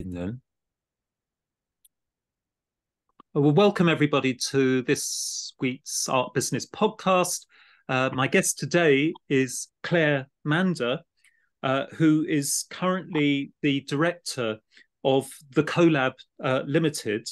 then. Well, welcome everybody to this week's Art Business podcast. Uh, my guest today is Claire Mander, uh, who is currently the director of the CoLab uh, Limited,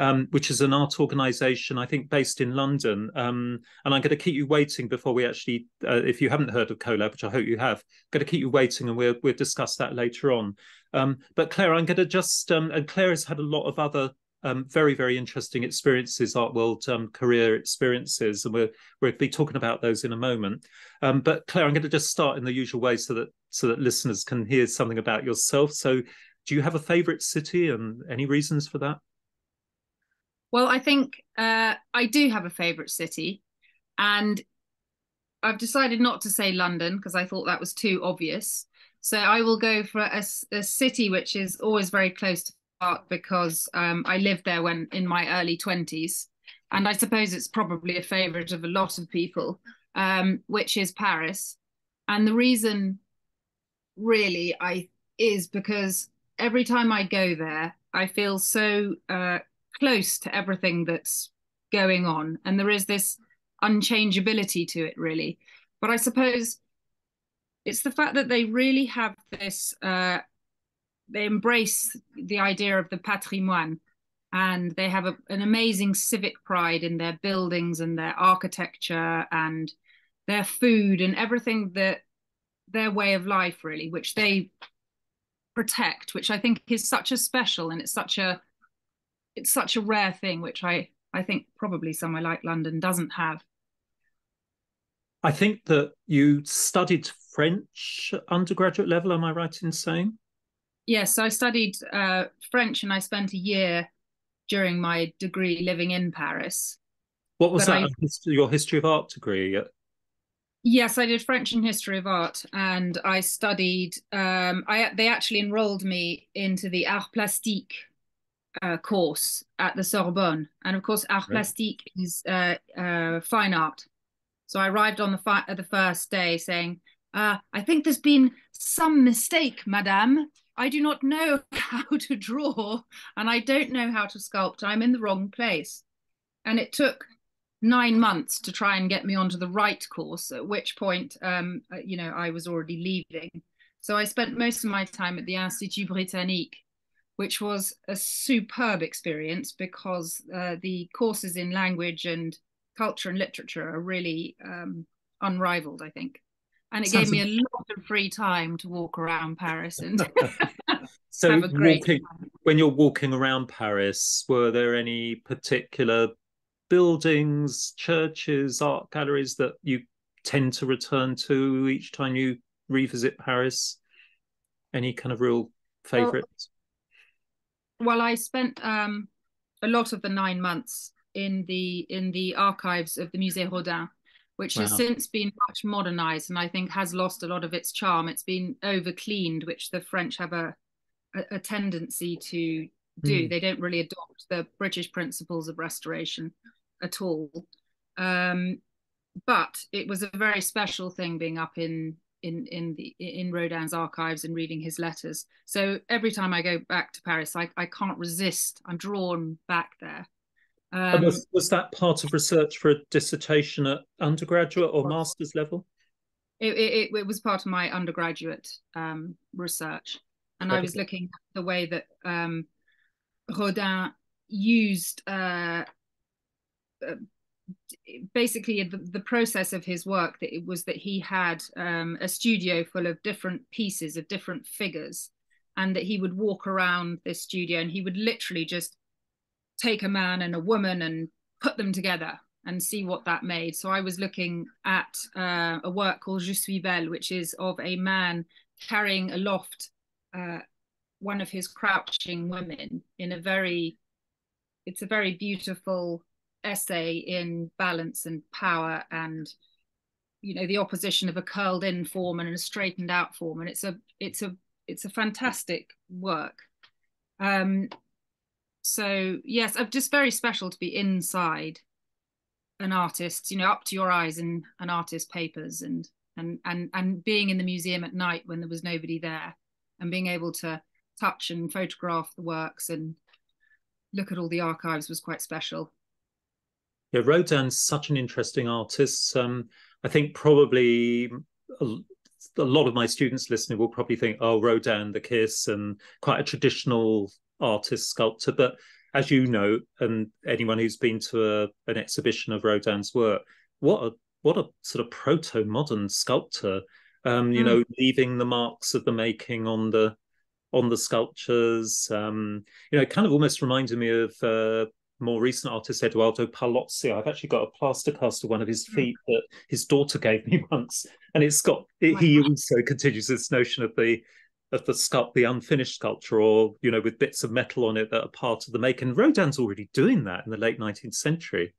um, which is an art organization, I think, based in London. Um, and I'm going to keep you waiting before we actually, uh, if you haven't heard of CoLab, which I hope you have, I'm going to keep you waiting and we'll, we'll discuss that later on. Um, but Claire, I'm going to just, um, and Claire has had a lot of other um, very, very interesting experiences, art world um, career experiences, and we'll we'll be talking about those in a moment. But Claire, I'm going to just start in the usual way so that so that listeners can hear something about yourself. So, do you have a favourite city, and any reasons for that? Well, I think uh, I do have a favourite city, and I've decided not to say London because I thought that was too obvious. So I will go for a, a city which is always very close to heart because um, I lived there when in my early twenties, and I suppose it's probably a favourite of a lot of people, um, which is Paris. And the reason, really, I is because every time I go there, I feel so uh, close to everything that's going on, and there is this unchangeability to it, really. But I suppose it's the fact that they really have this. Uh, they embrace the idea of the patrimoine, and they have a, an amazing civic pride in their buildings and their architecture and their food and everything that their way of life really, which they protect, which I think is such a special and it's such a it's such a rare thing, which I I think probably somewhere like London doesn't have. I think that you studied French undergraduate level. Am I right in saying? Yes, I studied uh, French and I spent a year during my degree living in Paris. What was but that? I, your history of art degree? Yes, I did French and history of art, and I studied. Um, I they actually enrolled me into the art plastique uh, course at the Sorbonne, and of course, art right. plastique is uh, uh, fine art. So I arrived on the fi- the first day saying, uh, "I think there's been some mistake, Madame. I do not know how to draw, and I don't know how to sculpt. I'm in the wrong place." And it took nine months to try and get me onto the right course. At which point, um, uh, you know, I was already leaving. So I spent most of my time at the Institut Britannique which was a superb experience because uh, the courses in language and culture and literature are really um, unrivaled, I think. And it Sounds gave me a lot of free time to walk around Paris and so have a great walking, when you're walking around Paris, were there any particular buildings, churches, art galleries that you tend to return to each time you revisit Paris? Any kind of real favorites? Well, I spent um, a lot of the nine months in the in the archives of the Musée Rodin, which wow. has since been much modernized and I think has lost a lot of its charm. It's been over cleaned, which the French have a a, a tendency to do. Mm. They don't really adopt the British principles of restoration at all. Um, but it was a very special thing being up in in in the in Rodin's archives and reading his letters. So every time I go back to Paris, I, I can't resist. I'm drawn back there. Um, was, was that part of research for a dissertation at undergraduate or master's level? It, it, it was part of my undergraduate um, research, and. I was looking at the way that um, Rodin used uh, uh, basically the, the, process of his work that it was that he had um, a studio full of different pieces of different figures and that he would walk around this studio and he would literally just take a man and a woman and put them together and see what that made. So i was looking at uh, a work called je suis belle which is of a man carrying aloft uh, one of his crouching women in a very it's a very beautiful essay in balance and power and you know the opposition of a curled in form and a straightened out form and it's a it's a it's a fantastic work um so yes i'm just very special to be inside an artist you know up to your eyes in an artist's papers and and and and being in the museum at night when there was nobody there and being able to touch and photograph the works and look at all the archives was quite special. Yeah, Rodin's such an interesting artist. Um, I think probably a, a, lot of my students listening will probably think, oh, Rodin, the Kiss, and quite a traditional artist sculptor. But as you know, and anyone who's been to a, an exhibition of Rodin's work, what a what a sort of proto modern sculptor. Um, you mm. know, leaving the marks of the making on the on the sculptures. Um, you know, it kind of almost reminded me of uh, more recent artist Eduardo Paolozzi. I've actually got a plaster cast of one of his hmm. feet that his daughter gave me once, and it's got. It, he also continues this notion of the of the sculpt, the unfinished sculpture, or you know, with bits of metal on it that are part of the make. And Rodin's already doing that in the late nineteenth century.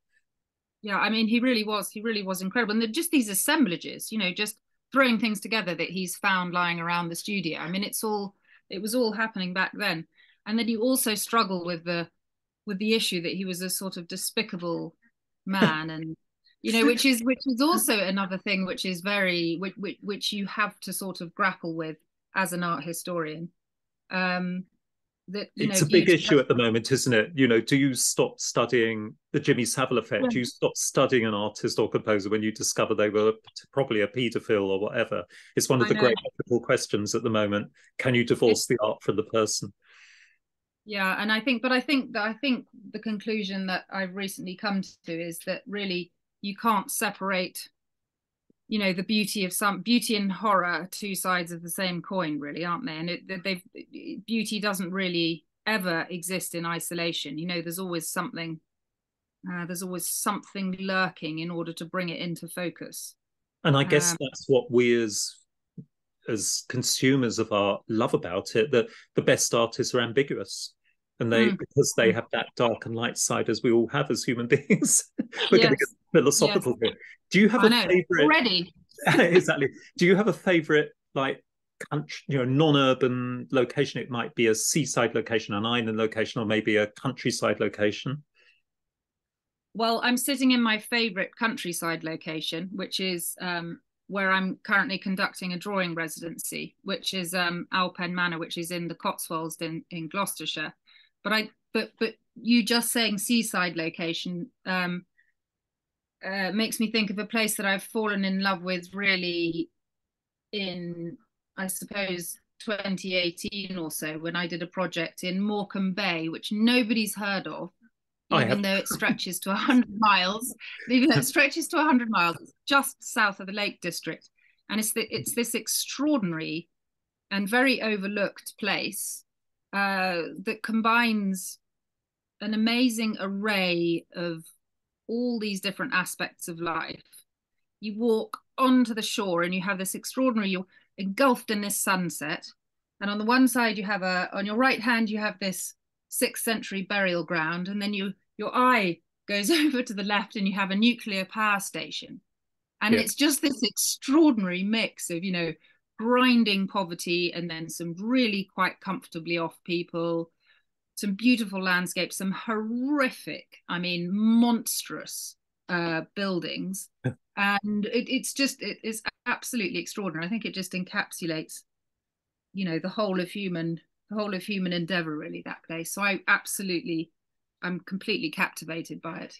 Yeah, I mean, he really was. He really was incredible, and just these assemblages, you know, just throwing things together that he's found lying around the studio. I mean, it's all it was all happening back then, and then you also struggle with the with the issue that he was a sort of despicable man and you know which is which is also another thing which is very which, which, which you have to sort of grapple with as an art historian. Um that it's know, a big issue at the moment isn't it? You know do you stop studying the jimmy savile effect yeah. do you stop studying an artist or composer when you discover they were probably a pedophile or whatever? It's one of the great ethical questions at the moment. Can you divorce it's, the art from the person yeah and i think but i think that i think the conclusion that i've recently come to is that really you can't separate you know the beauty of some beauty and horror two sides of the same coin really aren't they? And it, they've beauty doesn't really ever exist in isolation. You know there's always something uh, there's always something lurking in order to bring it into focus. And i guess um, that's what we as as consumers of art love about it that the best artists are ambiguous and they mm. because they mm. have that dark and light side as we all have as human beings we're yes. going to get philosophical yes. here do you have I a know. favorite already exactly do you have a favorite like country you know non-urban location it might be a seaside location an island location or maybe a countryside location well i'm sitting in my favorite countryside location which is um, where I'm currently conducting a drawing residency, which is um, Owlpen Manor, which is in the Cotswolds in, in Gloucestershire. But I, but but you just saying seaside location um, uh, makes me think of a place that I've fallen in love with really in, I suppose, 2018 or so when I did a project in Morecambe Bay, which nobody's heard of, even though it stretches to 100 miles, even though it stretches to 100 miles, just south of the Lake District. And it's, the, it's this extraordinary and very overlooked place uh, that combines an amazing array of all these different aspects of life. You walk onto the shore and you have this extraordinary, you're engulfed in this sunset. And on the one side, you have a, on your right hand, you have this sixth century burial ground. And then you, your eye goes over to the left and you have a nuclear power station. And yeah. it's just this extraordinary mix of, you know, grinding poverty and then some really quite comfortably off people some beautiful landscapes some horrific i mean monstrous uh, buildings and it, it's just it is absolutely extraordinary i think it just encapsulates you know the whole of human the whole of human endeavor really that place so i absolutely i'm completely captivated by it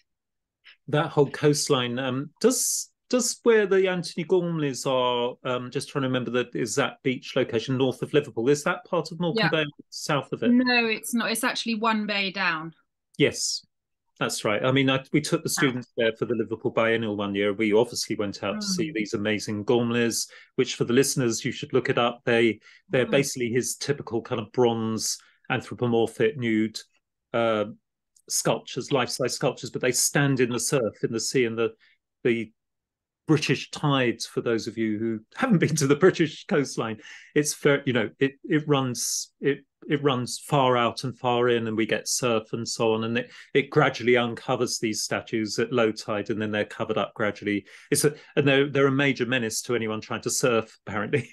that whole coastline um does does where the Anthony Gormleys are, um, just trying to remember that is that beach location north of Liverpool. Is that part of Morecambe yeah. Bay, south of it? No, it's not. It's actually one bay down. Yes, that's right. I mean, I, we took the students there for the Liverpool Biennial one year. We obviously went out mm. to see mm. these amazing Gormleys, which for the listeners, you should look it up. They they're mm. basically his typical kind of bronze anthropomorphic nude uh, sculptures, life-size sculptures, but they stand in the surf, in the sea, and the the British tides for those of you who haven't been to the British coastline. It's fair, you know, it it runs it it runs far out and far in, and we get surf and so on, and it it gradually uncovers these statues at low tide, and then they're covered up gradually. It's a and they're they're a major menace to anyone trying to surf, apparently.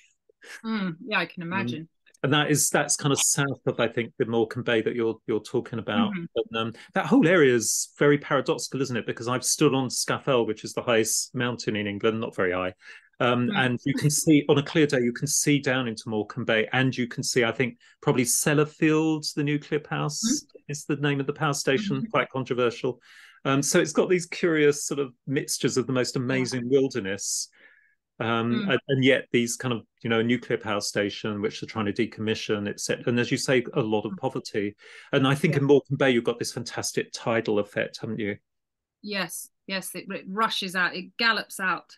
Mm, yeah, I can imagine. And that is that's kind of south of I think the Morecambe Bay that you're you're talking about. Mm-hmm. Um, that whole area is very paradoxical, isn't it? Because I've stood on Scafell, which is the highest mountain in England, not very high, Um, mm. And you can see on a clear day, you can see down into Morecambe Bay, and you can see, I think, probably Sellafields, the nuclear power mm. is the name of the power station, mm-hmm. quite controversial. Um, so it's got these curious sort of mixtures of the most amazing wilderness. Um, mm. and, and, yet these kind of you know nuclear power station which they're trying to decommission etc and as you say a lot of mm. poverty and i think yeah. in morecambe bay you've got this fantastic tidal effect haven't you yes yes it, it rushes out it gallops out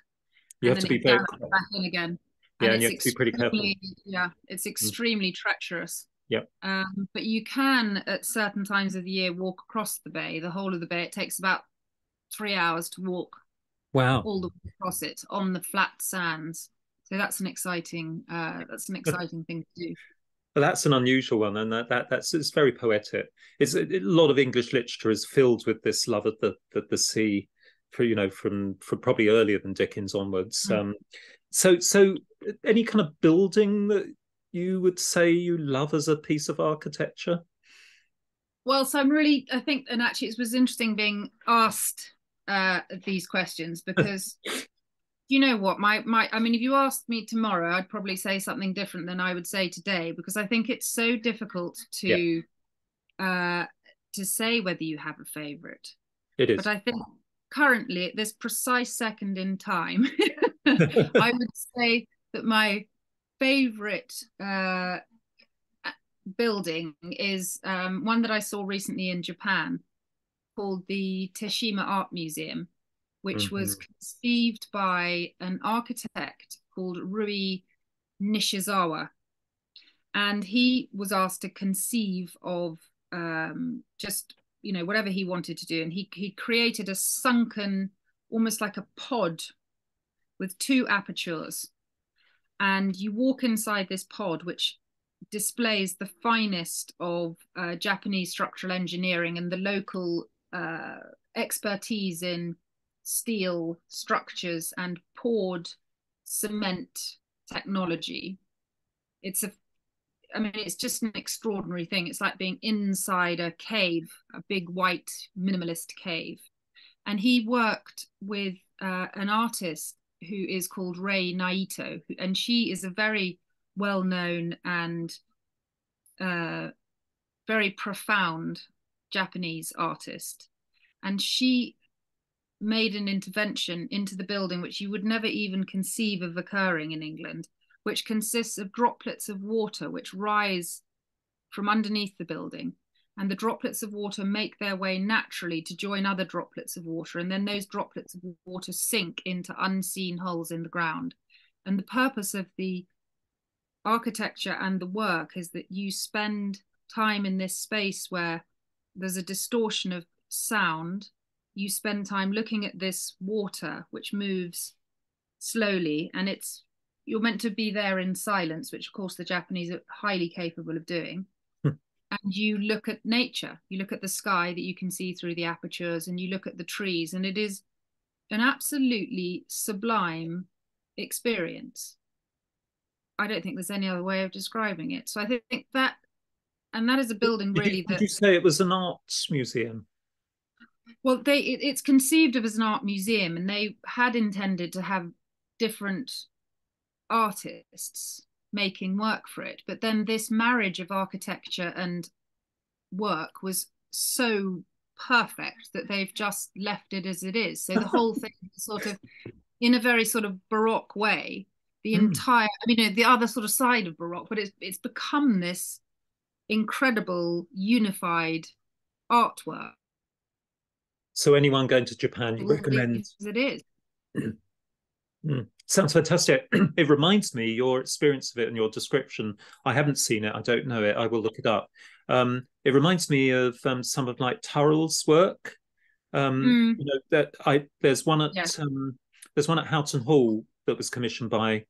you have to be very back in again. Yeah, and, and you have to be pretty careful. Yeah, it's mm. extremely mm. treacherous. Yep. Um, but you can at certain times of the year walk across the bay, the whole of the bay. It takes about three hours to walk. Wow. All the way across it on the flat sands. So that's an exciting uh, that's an exciting thing to do. Well, that's an unusual one, and that, that that's it's very poetic. It's a, a, lot of English literature is filled with this love of the the, the sea, for you know from from probably earlier than Dickens onwards. Mm. Um, so so any kind of building that you would say you love as a piece of architecture? Well, so I'm really I think and actually it was interesting being asked uh, these questions because you know what my my I mean if you asked me tomorrow I'd probably say something different than I would say today because I think it's so difficult to yeah. uh to say whether you have a favorite. It is. But I think currently at this precise second in time, I would say that my favorite uh, building is um, one that I saw recently in Japan called the Teshima Art Museum, which mm-hmm. was conceived by an architect called Ryue Nishizawa. And he was asked to conceive of um, just you know whatever he wanted to do and he he created a sunken almost like a pod with two apertures and you walk inside this pod which displays the finest of uh, Japanese structural engineering and the local uh, expertise in steel structures and poured cement technology. It's a I mean, it's just an extraordinary thing. It's like being inside a cave, a big white minimalist cave. And he worked with uh, an artist who is called Rei Naito, and she is a very well known and uh, very profound Japanese artist. And she made an intervention into the building which you would never even conceive of occurring in England which consists of droplets of water which rise from underneath the building. And the droplets of water make their way naturally to join other droplets of water. And then those droplets of water sink into unseen holes in the ground. And the purpose of the architecture and the work is that you spend time in this space where there's a distortion of sound. You spend time looking at this water, which moves slowly, and it's you're meant to be there in silence, which of course the Japanese are highly capable of doing. Hmm. and you look at nature, you look at the sky that you can see through the apertures, and you look at the trees, and it is an absolutely sublime experience. I don't think there's any other way of describing it. So I think that, and that is a building really did you, that. Did you say it was an arts museum? Well, they it, it's conceived of as an art museum, and they had intended to have different artists making work for it. But then this marriage of architecture and work was so perfect that they've just left it as it is. So the whole thing sort of in a very sort of baroque way. The mm. entire, I mean, the other sort of side of baroque, but it's it's become this incredible unified artwork. So anyone going to Japan, you recommend? It is. Mm. Sounds fantastic. it reminds me your experience of it and your description. I haven't seen it. I don't know it. I will look it up. Um, it reminds me of um, some of like Turrell's work. Um, mm. You know that I there's one at. Um, there's one at Houghton Hall that was commissioned by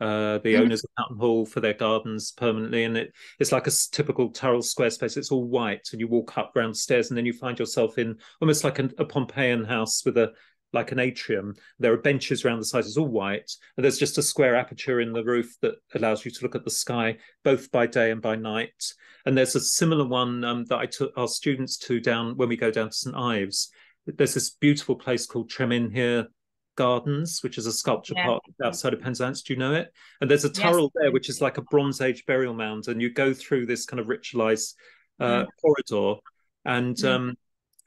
uh, the mm. owners of Houghton Hall for their gardens permanently, and it it's like a typical Turrell Square space. It's all white, and you walk up round stairs, and then you find yourself in almost like a, a Pompeian house with a like an atrium. There are benches around the sides, it's all white. And there's just a square aperture in the roof that allows you to look at the sky both by day and by night. And there's a similar one um, that I took our students to down when we go down to St. Ives. There's this beautiful place called Tremenheere Gardens, which is a sculpture Yeah. park outside of Penzance. Do you know it? And there's a Yes. there, which is like a Bronze Age burial mound, and you go through this kind of ritualized uh, corridor, and Mm. um,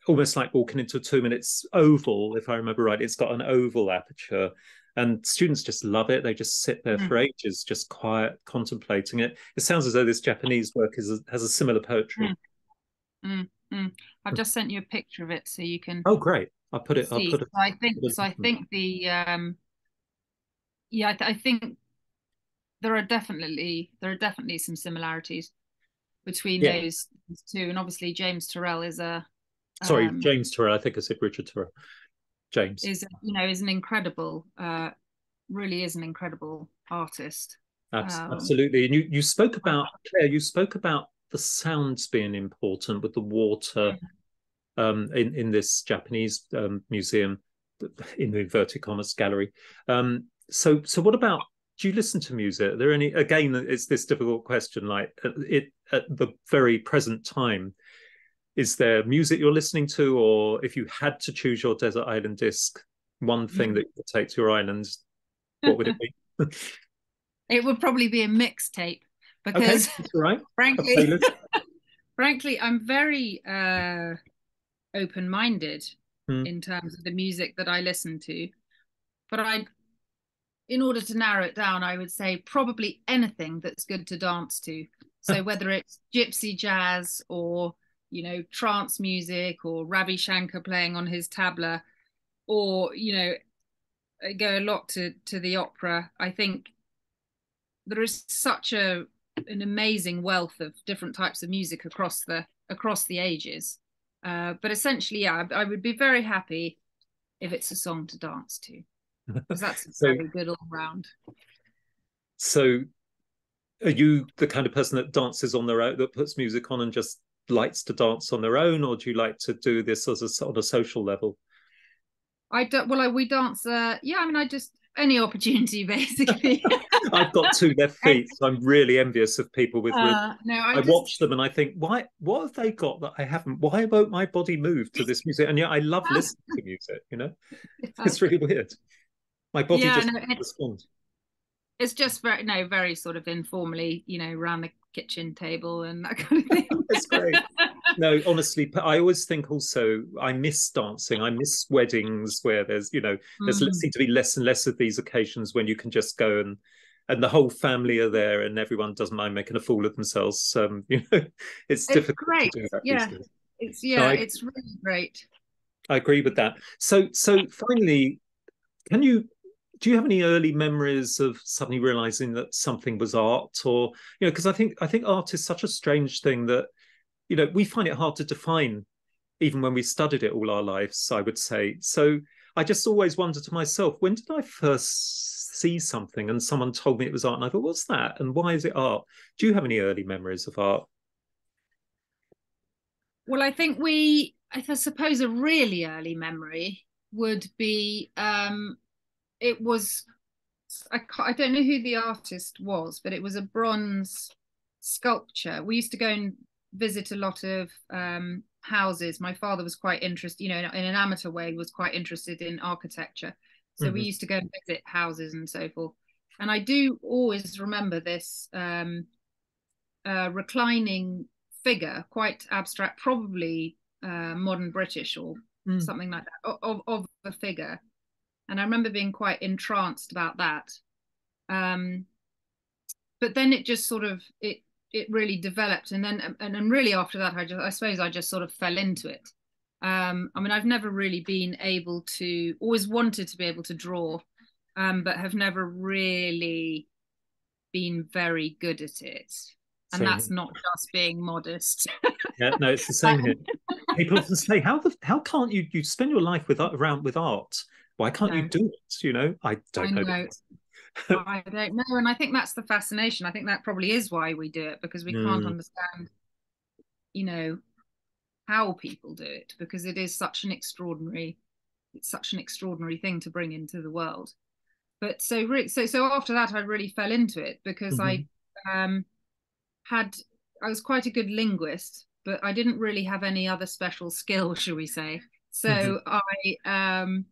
almost like walking into a tomb. And it's oval, if I remember right. It's got an oval aperture, and students just love it. They just sit there Mm. for ages, just quiet, contemplating it. It sounds as though this Japanese work is has a similar poetry. Mm. I've just sent you a picture of it so you can Oh, great! I'll put it. I'll see. put it. So I think so. I think the um, yeah, I, th- I think there are definitely there are definitely some similarities between Yeah. those two, and obviously James Turrell is a Sorry, um, James Turrell. I think I said Richard Turrell. James. is you know is an incredible, uh, really is an incredible artist. Um, Absolutely. And you, you spoke about, Claire, you spoke about the sounds being important with the water um, in, in this Japanese um, museum, in the inverted commas gallery. Um, so, so what about, do you listen to music? Are there any, again, it's this difficult question, like it, at the very present time, is there music you're listening to, or if you had to choose your desert island disc, one thing that you could take to your island, what would it be? It would probably be a mixtape because all right. Frankly, frankly, I'm very uh, open-minded Hmm. in terms of the music that I listen to. But I, in order to narrow it down, I would say probably anything that's good to dance to. So whether it's gypsy jazz or you know trance music or Ravi Shankar playing on his tabla, or you know, I go a lot to to the opera. I think there is such a an amazing wealth of different types of music across the across the ages. Uh, but essentially, yeah, I, I would be very happy if it's a song to dance to because that's So- very good all round. So, are you the kind of person that dances on their own, that puts music on and just likes to dance on their own, or do you like to do this as a on a social level? I don't. Well, I, we dance. Uh, yeah, I mean, I just any opportunity basically. I've got two left feet, so I'm really envious of people with. uh, no, I, I just, watch them and I think, why? What have they got that I haven't? Why won't my body move to this music? And yet, I love listening to music. You know, it's really weird. My body Yeah, just no, doesn't it- respond. It's just very no, very sort of informally, you know, around the kitchen table and that kind of thing. It's great. no honestly i always think also i miss dancing i miss weddings where there's you know there's Mm. seem to be less and less of these occasions when you can just go and and the whole family are there and everyone doesn't mind making a fool of themselves um you know it's, It's difficult great, to do that yeah. It's yeah, I- it's really great. i agree with that so so finally can you do you have any early memories of suddenly realizing that something was art or you know because i think i think art is such a strange thing that you know we find it hard to define even when we studied it all our lives i would say. So i just always wonder to myself when did i first see something and someone told me it was art and i thought what's that? And why is it art? Do you have any early memories of art? Well, I think we, I suppose, a really early memory would be um, it was, I, I don't know who the artist was, but it was a bronze sculpture. We used to go and visit a lot of um, houses. My father was quite interested, you know, in, in an amateur way, was quite interested in architecture. So we Mhm. used to go and visit houses and so forth. And I do always remember this um, uh, reclining figure, quite abstract, probably uh, modern British or Mm. something like that, of, of a figure. And I remember being quite entranced about that. Um, but then it just sort of it it really developed, and then and, and really after that, I just I suppose I just sort of fell into it. Um, I mean, I've never really been able to, always wanted to be able to draw, um, but have never really been very good at it. And Same that's not just being modest. yeah no it's the same here people often say how the how can't you you spend your life with around with art why can't you do it you know i don't I know, know. I don't know. And I think that's the fascination. I think that probably is why we do it because we can't Mm. understand, you know, how people do it because it is such an extraordinary, it's such an extraordinary thing to bring into the world. But so, re- so, so after that, I really fell into it because I um, had, I was quite a good linguist, but I didn't really have any other special skill, shall we say. So I um,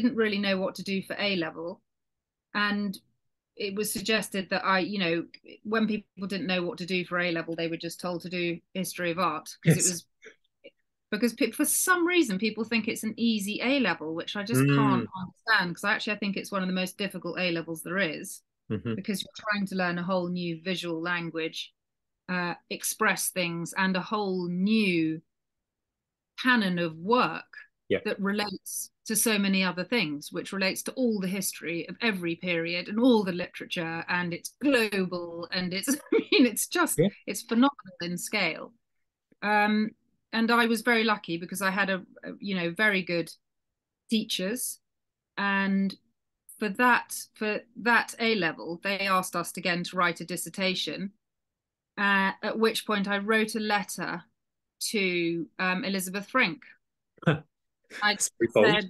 didn't really know what to do for A level, and it was suggested that I, you know, when people didn't know what to do for A level, they were just told to do history of art because yes. it was because for some reason people think it's an easy A level, which I just mm. can't understand because I actually I think it's one of the most difficult A levels there is, mm-hmm. because you're trying to learn a whole new visual language, uh, express things, and a whole new canon of work yeah. that relates to so many other things, which relates to all the history of every period and all the literature, and it's global and it's I mean it's just yeah. it's phenomenal in scale. Um, and I was very lucky because I had a, a you know very good teachers, and for that for that A level they asked us again to write a dissertation. Uh, at which point I wrote a letter to um, Elizabeth Frink. I said,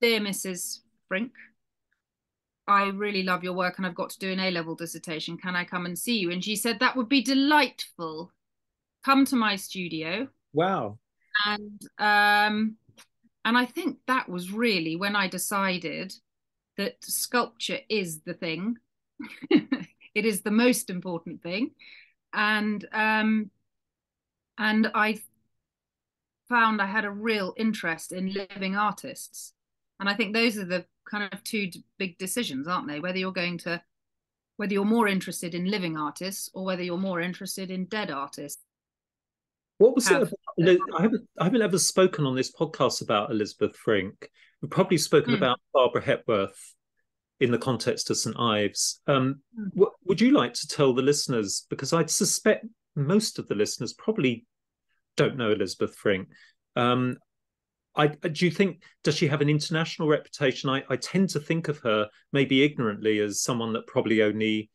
"Dear Mrs. Frink, I really love your work and I've got to do an A level dissertation. Can I come and see you? And she said, That would be delightful. Come to my studio. Wow. And um and I think that was really when I decided that sculpture is the thing. it is the most important thing. And um and I found I had a real interest in living artists. And I think those are the kind of two big decisions, aren't they? Whether you're going to whether you're more interested in living artists or whether you're more interested in dead artists. What was have, it? About, I haven't I haven't ever spoken on this podcast about Elizabeth Frink. We've probably spoken mm. about Barbara Hepworth in the context of St Ives. Um, mm. w- would you like to tell the listeners, because I suspect most of the listeners probably don't know Elizabeth Frink. Um, I, do you think does she have an international reputation? I, I tend to think of her maybe ignorantly as someone that probably only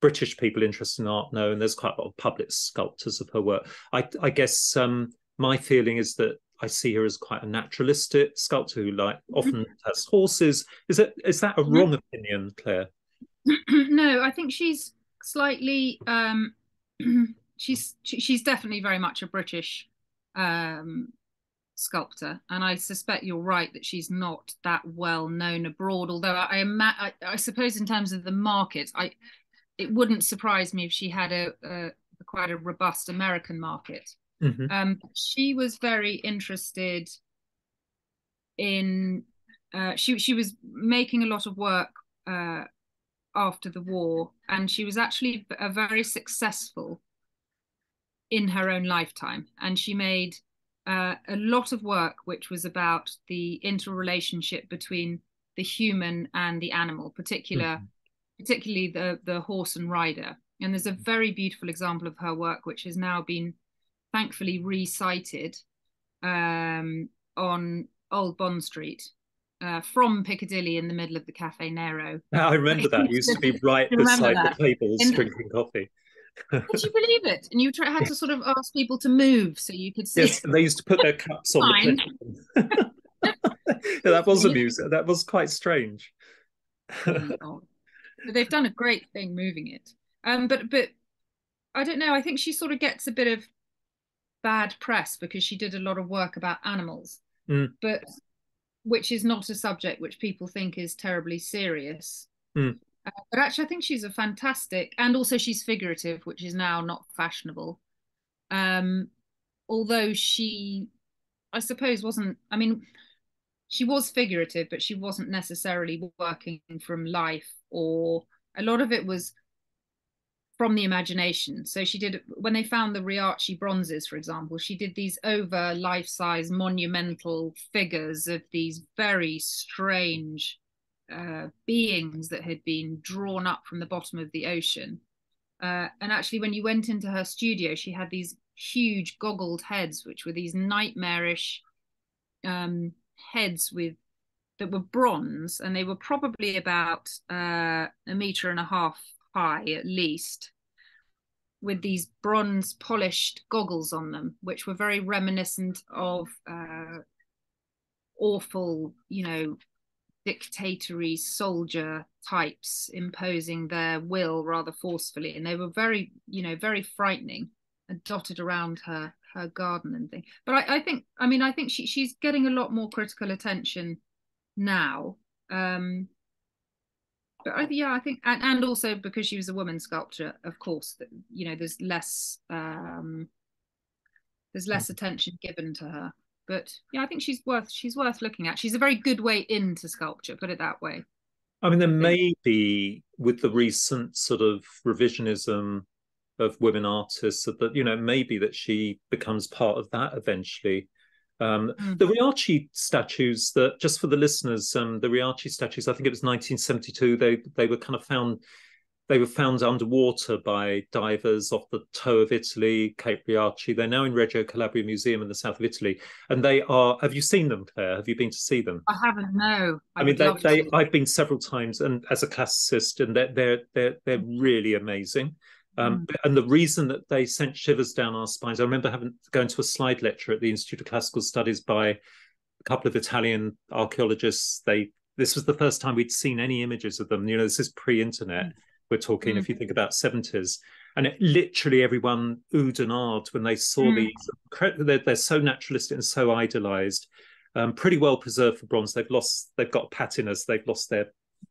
British people interested in art know, and there's quite a lot of public sculptors of her work. I, I guess um, my feeling is that I see her as quite a naturalistic sculptor who like mm-hmm. often has horses. Is that is that a mm-hmm. wrong opinion, Claire? no, I think she's slightly um, she's she's definitely very much a British um, sculptor, and I suspect you're right that she's not that well known abroad. Although I, I, I, suppose in terms of the market, I it wouldn't surprise me if she had a, a quite a robust American market. Mm-hmm. Um, she was very interested in. Uh, she she was making a lot of work uh, after the war, and she was actually a very successful in her own lifetime, and she made uh, a lot of work which was about the interrelationship between the human and the animal, particular. Mm-hmm particularly the the horse and rider. And there's a very beautiful example of her work, which has now been thankfully resited um, on Old Bond Street uh, from Piccadilly in the middle of the Caffè Nero. I remember that. It used to be right beside the tables in, drinking coffee. Could you believe it? And you try, had to sort of ask people to move so you could see. Yes, they used to put their cups on the that was amusing. That was quite strange. Oh, they've done a great thing moving it. Um, but but I don't know. I think she sort of gets a bit of bad press because she did a lot of work about animals, mm. but which is not a subject which people think is terribly serious. Mm. Uh, but actually, I think she's a fantastic, and also she's figurative, which is now not fashionable. Um, although she, I suppose, wasn't. I mean, she was figurative, but she wasn't necessarily working from life, or a lot of it was from the imagination. So she did when they found the Riace bronzes, for example, she did these over life-size monumental figures of these very strange uh, beings that had been drawn up from the bottom of the ocean. Uh, and actually, when you went into her studio, she had these huge goggled heads, which were these nightmarish um, heads with that were bronze, and they were probably about uh, a meter and a half high at least, with these bronze polished goggles on them, which were very reminiscent of uh, awful, you know, dictatory soldier types imposing their will rather forcefully, and they were very, you know, very frightening and dotted around her her garden and thing. But I, I think, I mean, I think she she's getting a lot more critical attention now. Um, but I, yeah, I think, and, and also because she was a woman sculptor, of course, that you know, there's less um, there's less attention given to her. But yeah, I think she's worth she's worth looking at. She's a very good way into sculpture, put it that way. I mean, there may be with the recent sort of revisionism of women artists that you know maybe that she becomes part of that eventually. Um, mm. The Riace statues that just for the listeners, um, the Riace statues, I think it was 1972. They they were kind of found they were found underwater by divers off the toe of Italy, Cape Riace. They're now in Reggio Calabria Museum in the south of Italy, and they are. Have you seen them, Claire? Have you been to see them? I haven't. No. I, I mean, they, they I've been several times, and as a classicist, and they're they're they're they're really amazing. Um, mm. And the reason that they sent shivers down our spines, I remember having going to a slide lecture at the Institute of Classical Studies by a couple of Italian archaeologists. They this was the first time we'd seen any images of them. You know, this is pre-internet. Mm. We're talking, mm. if you think about seventies, and it, literally everyone oohed and ahed when they saw mm. these. They're, they're, so naturalistic and so idolized. Um, pretty well preserved for bronze. They've lost. They've got patinas. They've lost their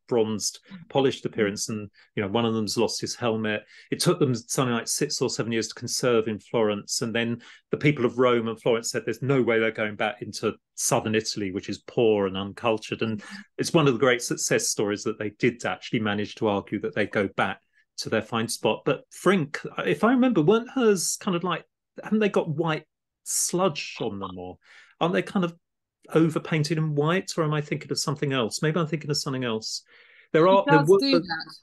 bronzed, polished appearance, and you know one of them's lost his helmet. It took them something like six or seven years to conserve in Florence, and then the people of Rome and Florence said there's no way they're going back into southern Italy, which is poor and uncultured. And it's one of the great success stories that they did actually manage to argue that they go back to their fine spot. But Frink, if I remember, weren't hers kind of like haven't they got white sludge on them, or aren't they kind of overpainted in white, or am I thinking of something else? Maybe I'm thinking of something else. There are there do that.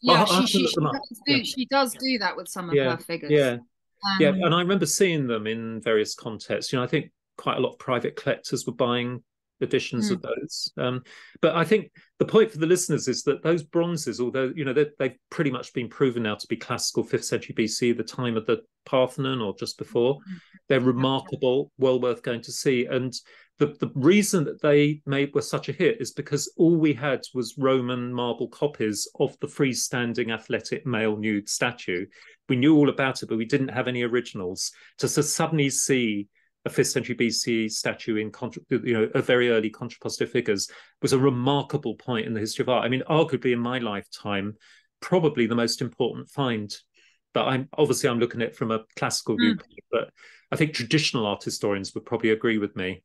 Yeah, she, she, she, does do, yeah. she does do that with some of yeah. her figures. Yeah, um, yeah, and I remember seeing them in various contexts. You know, I think quite a lot of private collectors were buying editions mm. of those. Um, but I think the point for the listeners is that those bronzes, although you know they've pretty much been proven now to be classical fifth century BC, the time of the Parthenon or just before, hmm. they're remarkable, well worth going to see. And the, the reason that they made were such a hit is because all we had was Roman marble copies of the freestanding athletic male nude statue. We knew all about it, but we didn't have any originals. To so suddenly see a fifth century BC statue in contra- you know a very early contrapositive figures was a remarkable point in the history of art. I mean, arguably in my lifetime, probably the most important find. But I'm obviously I'm looking at it from a classical mm. viewpoint, but I think traditional art historians would probably agree with me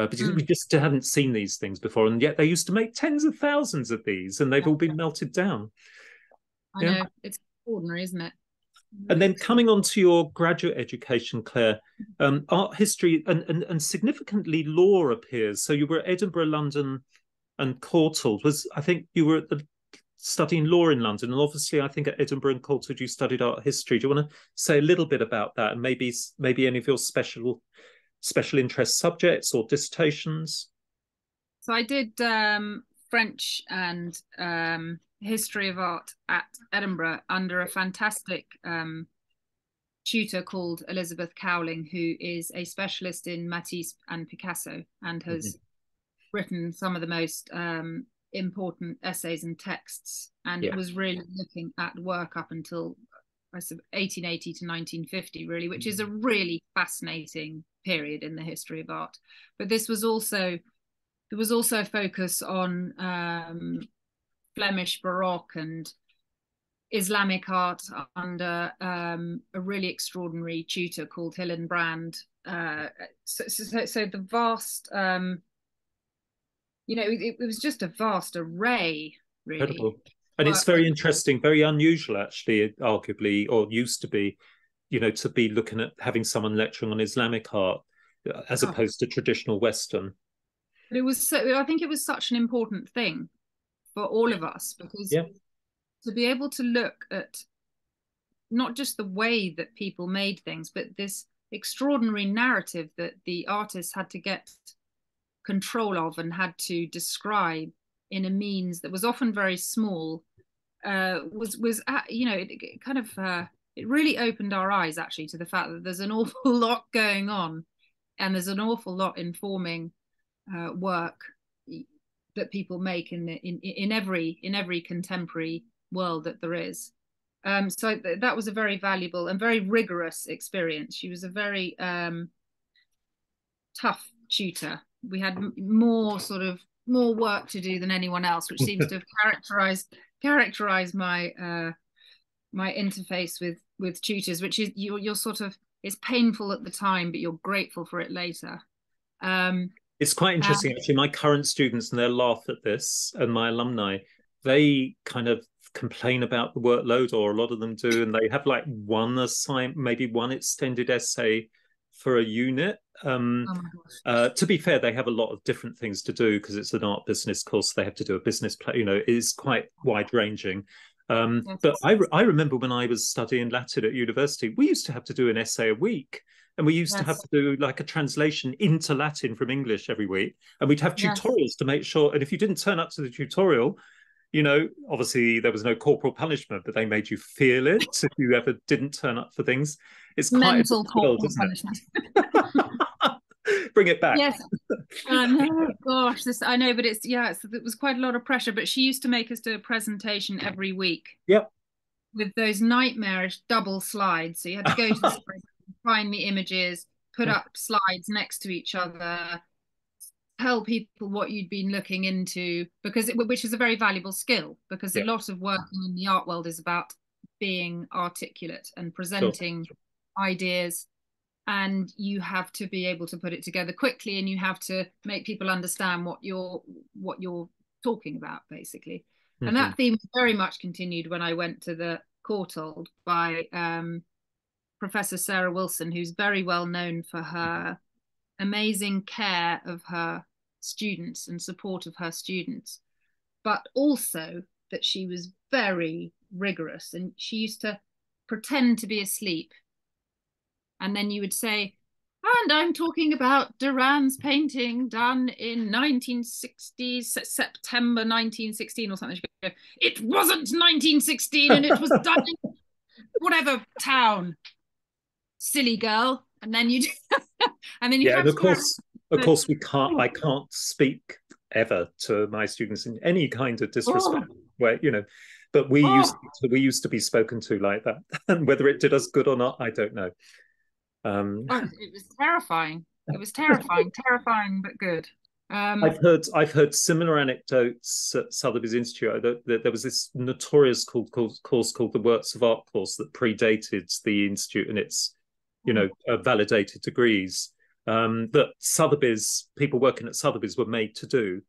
uh, because mm. we just hadn't seen these things before, and yet they used to make tens of thousands of these, and they've all been melted down. I yeah. know it's ordinary, isn't it? And then coming on to your graduate education, Claire, um, art history and, and, and significantly law appears. So you were at Edinburgh, London, and Courtauld. Was I think you were the, studying law in London, and obviously I think at Edinburgh and Courtauld you studied art history. Do you want to say a little bit about that, and maybe maybe any of your special special interest subjects or dissertations? So I did um, French and um, history of art at Edinburgh under a fantastic um, tutor called Elizabeth Cowling, who is a specialist in Matisse and Picasso and has mm-hmm. written some of the most um, important essays and texts and yeah. was really looking at work up until I 1880 to 1950 really which is a mm-hmm. really fascinating period in the history of art. But this was also there was also a focus on um, Flemish Baroque and Islamic art under um, a really extraordinary tutor called Hillenbrand. Uh, so, so, so, the vast, um, you know, it, it, was just a vast array, really. Incredible. And it's very interesting, very unusual, actually, arguably, or used to be, you know, to be looking at having someone lecturing on Islamic art as oh. opposed to traditional Western. But it was so, I think it was such an important thing for all of us because yeah. to be able to look at not just the way that people made things, but this extraordinary narrative that the artists had to get control of and had to describe in a means that was often very small uh, was was uh, you know it, it kind of uh, it really opened our eyes actually to the fact that there's an awful lot going on and there's an awful lot informing uh, work that people make in, the, in in every in every contemporary world that there is. Um, so th- that was a very valuable and very rigorous experience. She was a very um, tough tutor. We had m- more sort of more work to do than anyone else, which seems to have characterized characterized my uh, my interface with with tutors, which is you're, you're sort of it's painful at the time, but you're grateful for it later. Um, it's quite interesting, um, actually. My current students and they laugh at this, and my alumni, they kind of complain about the workload, or a lot of them do, and they have like one assignment, maybe one extended essay for a unit. Um, oh uh, to be fair, they have a lot of different things to do because it's an art business course. They have to do a business plan. You know, it is quite wide ranging. Um, yes. But I, I remember when I was studying Latin at university, we used to have to do an essay a week. And we used yes. to have to do like a translation into Latin from English every week. And we'd have tutorials yes. to make sure. And if you didn't turn up to the tutorial, you know, obviously there was no corporal punishment, but they made you feel it if you ever didn't turn up for things. It's quite mental corporal punishment. Bring it back. Yes. Um, gosh, this I know, but it's yeah, it's, it was quite a lot of pressure. But she used to make us do a presentation every week. Yep. With those nightmarish double slides, so you had to go to the find the images, put up slides next to each other, tell people what you'd been looking into, because it, which is a very valuable skill. Because yeah. a lot of working in the art world is about being articulate and presenting sure. ideas and you have to be able to put it together quickly and you have to make people understand what you're what you're talking about basically mm-hmm. and that mm-hmm. theme very much continued when i went to the courtauld by um, professor sarah wilson who's very well known for her amazing care of her students and support of her students but also that she was very rigorous and she used to pretend to be asleep and then you would say, and I'm talking about Derain's painting done in 1960, September 1916 or something. it wasn't 1916 and it was done in whatever town. Silly girl. And then you, and then you. Yeah, and of course, of course, we can't. I can't speak ever to my students in any kind of disrespect. Oh. Where you know, but we oh. used to, we used to be spoken to like that, and whether it did us good or not, I don't know. Um, oh, it was terrifying. It was terrifying, terrifying but good. Um, I've heard I've heard similar anecdotes at Sotheby's Institute. That, that there was this notorious course, course called the Works of Art course that predated the institute and its, you know, uh, validated degrees. Um, that Sotheby's people working at Sotheby's were made to do.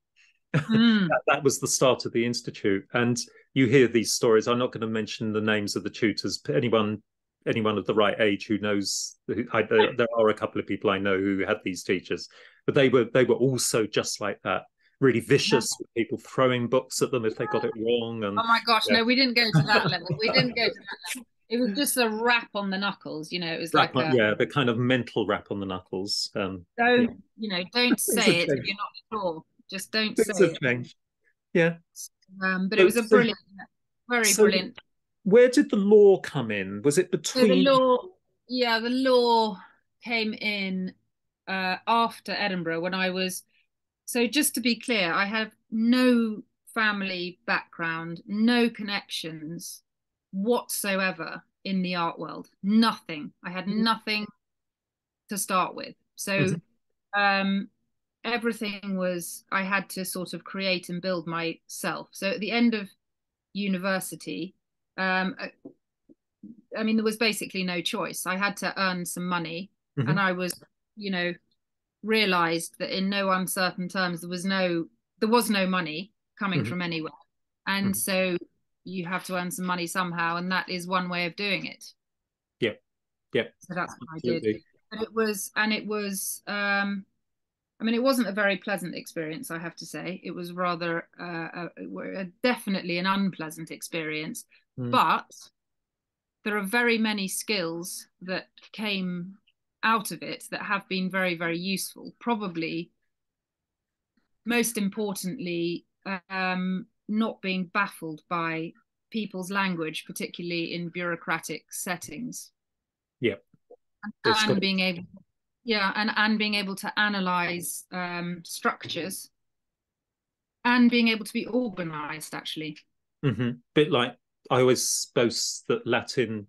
Mm. that, that, was the start of the institute, and you hear these stories. I'm not going to mention the names of the tutors. But anyone anyone of the right age who knows I, there, there, are a couple of people I know who had these teachers, but they were they were also just like that, really vicious with people throwing books at them if they got it wrong. And oh my gosh, yeah. no, we didn't go to that level. We didn't go to that level. It was just a rap on the knuckles, you know. It was rap like on, a, yeah, the kind of mental rap on the knuckles. Um, don't yeah. you know? Don't say it if you're not sure. Just don't Things say it. Yeah. Um, but it was a brilliant, very so, brilliant where did the law come in? Was it between so the law? Yeah, the law came in uh, after Edinburgh when I was. So just to be clear, I have no family background, no connections whatsoever in the art world. Nothing. I had mm-hmm. nothing to start with. So mm-hmm. um, everything was I had to sort of create and build myself. So at the end of university, um, uh, I mean, there was basically no choice. I had to earn some money, mm-hmm. and I was, you know, realized that in no uncertain terms there was no there was no money coming mm-hmm. from anywhere, and mm-hmm. so you have to earn some money somehow, and that is one way of doing it. Yeah, yeah. So that's what Absolutely. I did. But it was, and it was. um I mean, it wasn't a very pleasant experience, I have to say. It was rather, uh, a, a, definitely an unpleasant experience Mm. But there are very many skills that came out of it that have been very, very useful. Probably most importantly, um, not being baffled by people's language, particularly in bureaucratic settings. Yeah. And, and being able yeah, and, and being able to analyze um, structures and being able to be organized actually. Mm-hmm. Bit like I always boast that Latin,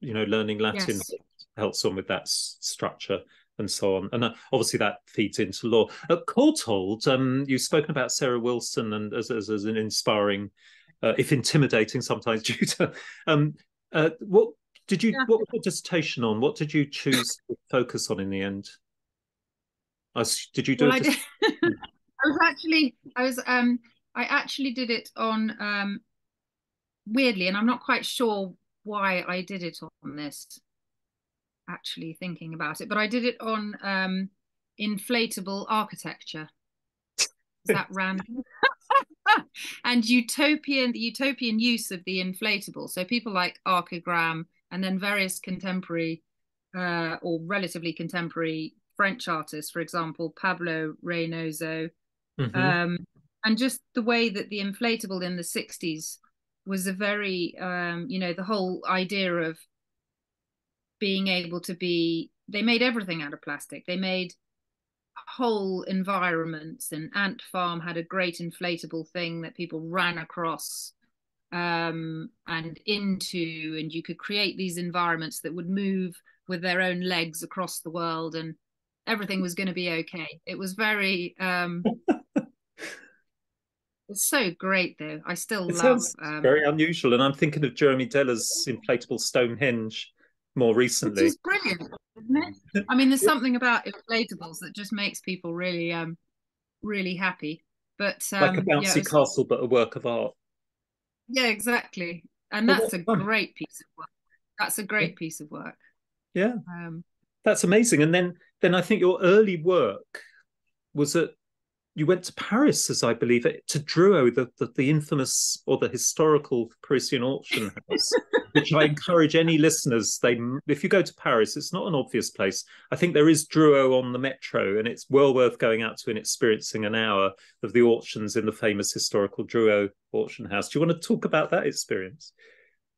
you know, learning Latin yes. helps on with that s- structure. and so on. And uh, obviously that feeds into law. At Courtauld, um, you've spoken about Sarah Wilson and as, as, as an inspiring, uh, if intimidating sometimes, tutor. Um, uh, what did you? Yeah. What was your dissertation on? What did you choose to focus on in the end? I did you do? Well, I, did. I was actually, I was, um, I actually did it on, um, weirdly, and I'm not quite sure why I did it on this actually thinking about it, but I did it on um, inflatable architecture. Is that random? and utopian, the utopian use of the inflatable. So people like Archigram and then various contemporary uh, or relatively contemporary French artists, for example, Pablo Reynoso, mm-hmm. um, and just the way that the inflatable in the 60s was a very, um, you know, the whole idea of being able to be they made everything out of plastic they made whole environments and ant farm had a great inflatable thing that people ran across um, and into and you could create these environments that would move with their own legs across the world and everything was going to be okay it was very um, it's so great though i still it love um, very unusual and i'm thinking of jeremy deller's inflatable stonehenge more recently. Which is brilliant, isn't it? I mean, there's something about inflatables that just makes people really, um, really happy. But um, like a bouncy yeah, was... castle, but a work of art. Yeah, exactly, and that's a fun. great piece of work. That's a great yeah. piece of work. Yeah, um, that's amazing. And then, then I think your early work was at you went to Paris, as I believe it, to Drouot, the, the, the infamous or the historical Parisian auction house, which I encourage any listeners. They, if you go to Paris, it's not an obvious place. I think there is Drouot on the metro, and it's well worth going out to and experiencing an hour of the auctions in the famous historical Drouot auction house. Do you want to talk about that experience?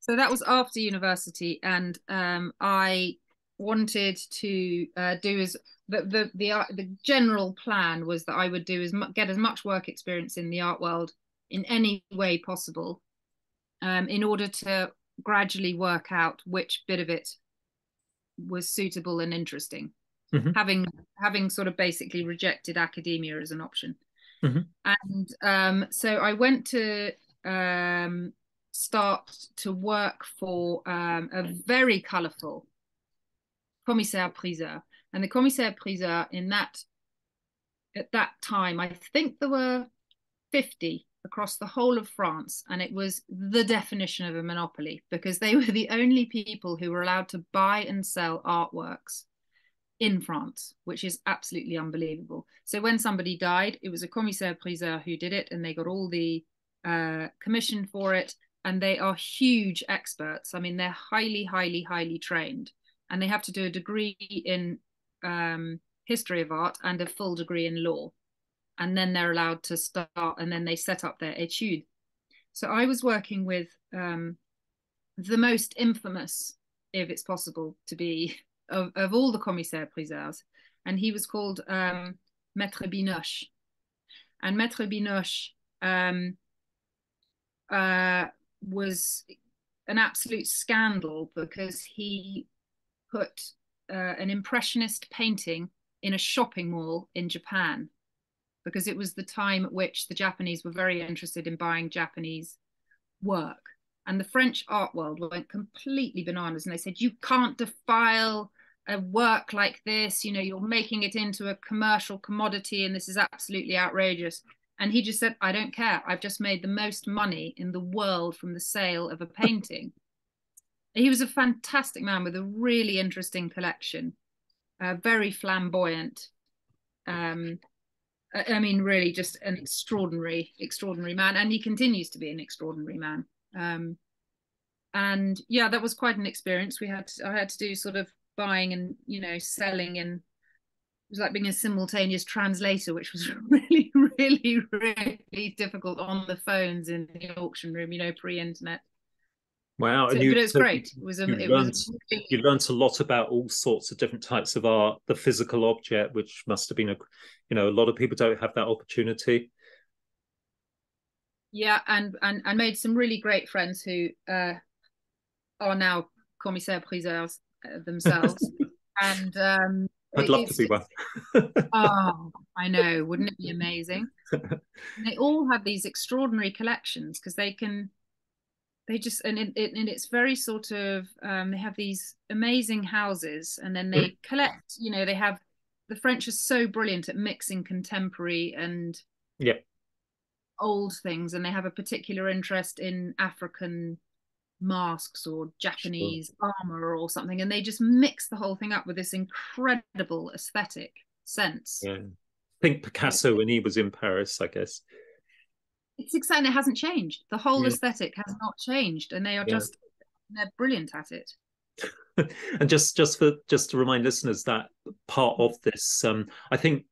So that was after university, and um, I wanted to uh, do as the the the, uh, the general plan was that I would do as mu- get as much work experience in the art world in any way possible, um, in order to gradually work out which bit of it was suitable and interesting. Mm-hmm. Having having sort of basically rejected academia as an option, mm-hmm. and um, so I went to um, start to work for um, a very colourful commissaire priseur. And the commissaire priseur in that at that time i think there were 50 across the whole of france and it was the definition of a monopoly because they were the only people who were allowed to buy and sell artworks in france which is absolutely unbelievable. So when somebody died it was a commissaire priseur who did it and they got all the uh, commission for it and they are huge experts. I mean they're highly highly highly trained and they have to do a degree in um, history of art and a full degree in law. And then they're allowed to start, and then they set up their etude. So I was working with um, the most infamous, if it's possible to be, of, of all the commissaire priseurs. And he was called um, Maître Binoche. And Maître Binoche um, uh, was an absolute scandal because he put uh, an impressionist painting in a shopping mall in Japan because it was the time at which the Japanese were very interested in buying Japanese work. And the French art world went completely bananas and they said, You can't defile a work like this. You know, you're making it into a commercial commodity and this is absolutely outrageous. And he just said, I don't care. I've just made the most money in the world from the sale of a painting. He was a fantastic man with a really interesting collection, uh, very flamboyant. Um, I mean, really, just an extraordinary, extraordinary man, and he continues to be an extraordinary man. Um, and yeah, that was quite an experience. We had to, I had to do sort of buying and you know selling, and it was like being a simultaneous translator, which was really, really, really difficult on the phones in the auction room. You know, pre-internet. Wow, so, and you, but it's so great. It was, you, it learned, was really... you learned a lot about all sorts of different types of art, the physical object, which must have been a, you know, a lot of people don't have that opportunity. Yeah, and and I made some really great friends who uh, are now commissaire priseurs uh, themselves, and um, I'd love to be one. oh, I know. Wouldn't it be amazing? they all have these extraordinary collections because they can, they just, and, it, it, and it's very sort of, um, they have these amazing houses and then they mm. collect, you know, they have, the French are so brilliant at mixing contemporary and yeah old things and they have a particular interest in African masks or Japanese sure. armor or something, and they just mix the whole thing up with this incredible aesthetic sense. Yeah. I think Picasso when he was in Paris, I guess. It's exciting. It hasn't changed. The whole yeah. aesthetic has not changed, and they are yeah. just they're brilliant at it. and just just for just to remind listeners that part of this, um, I think,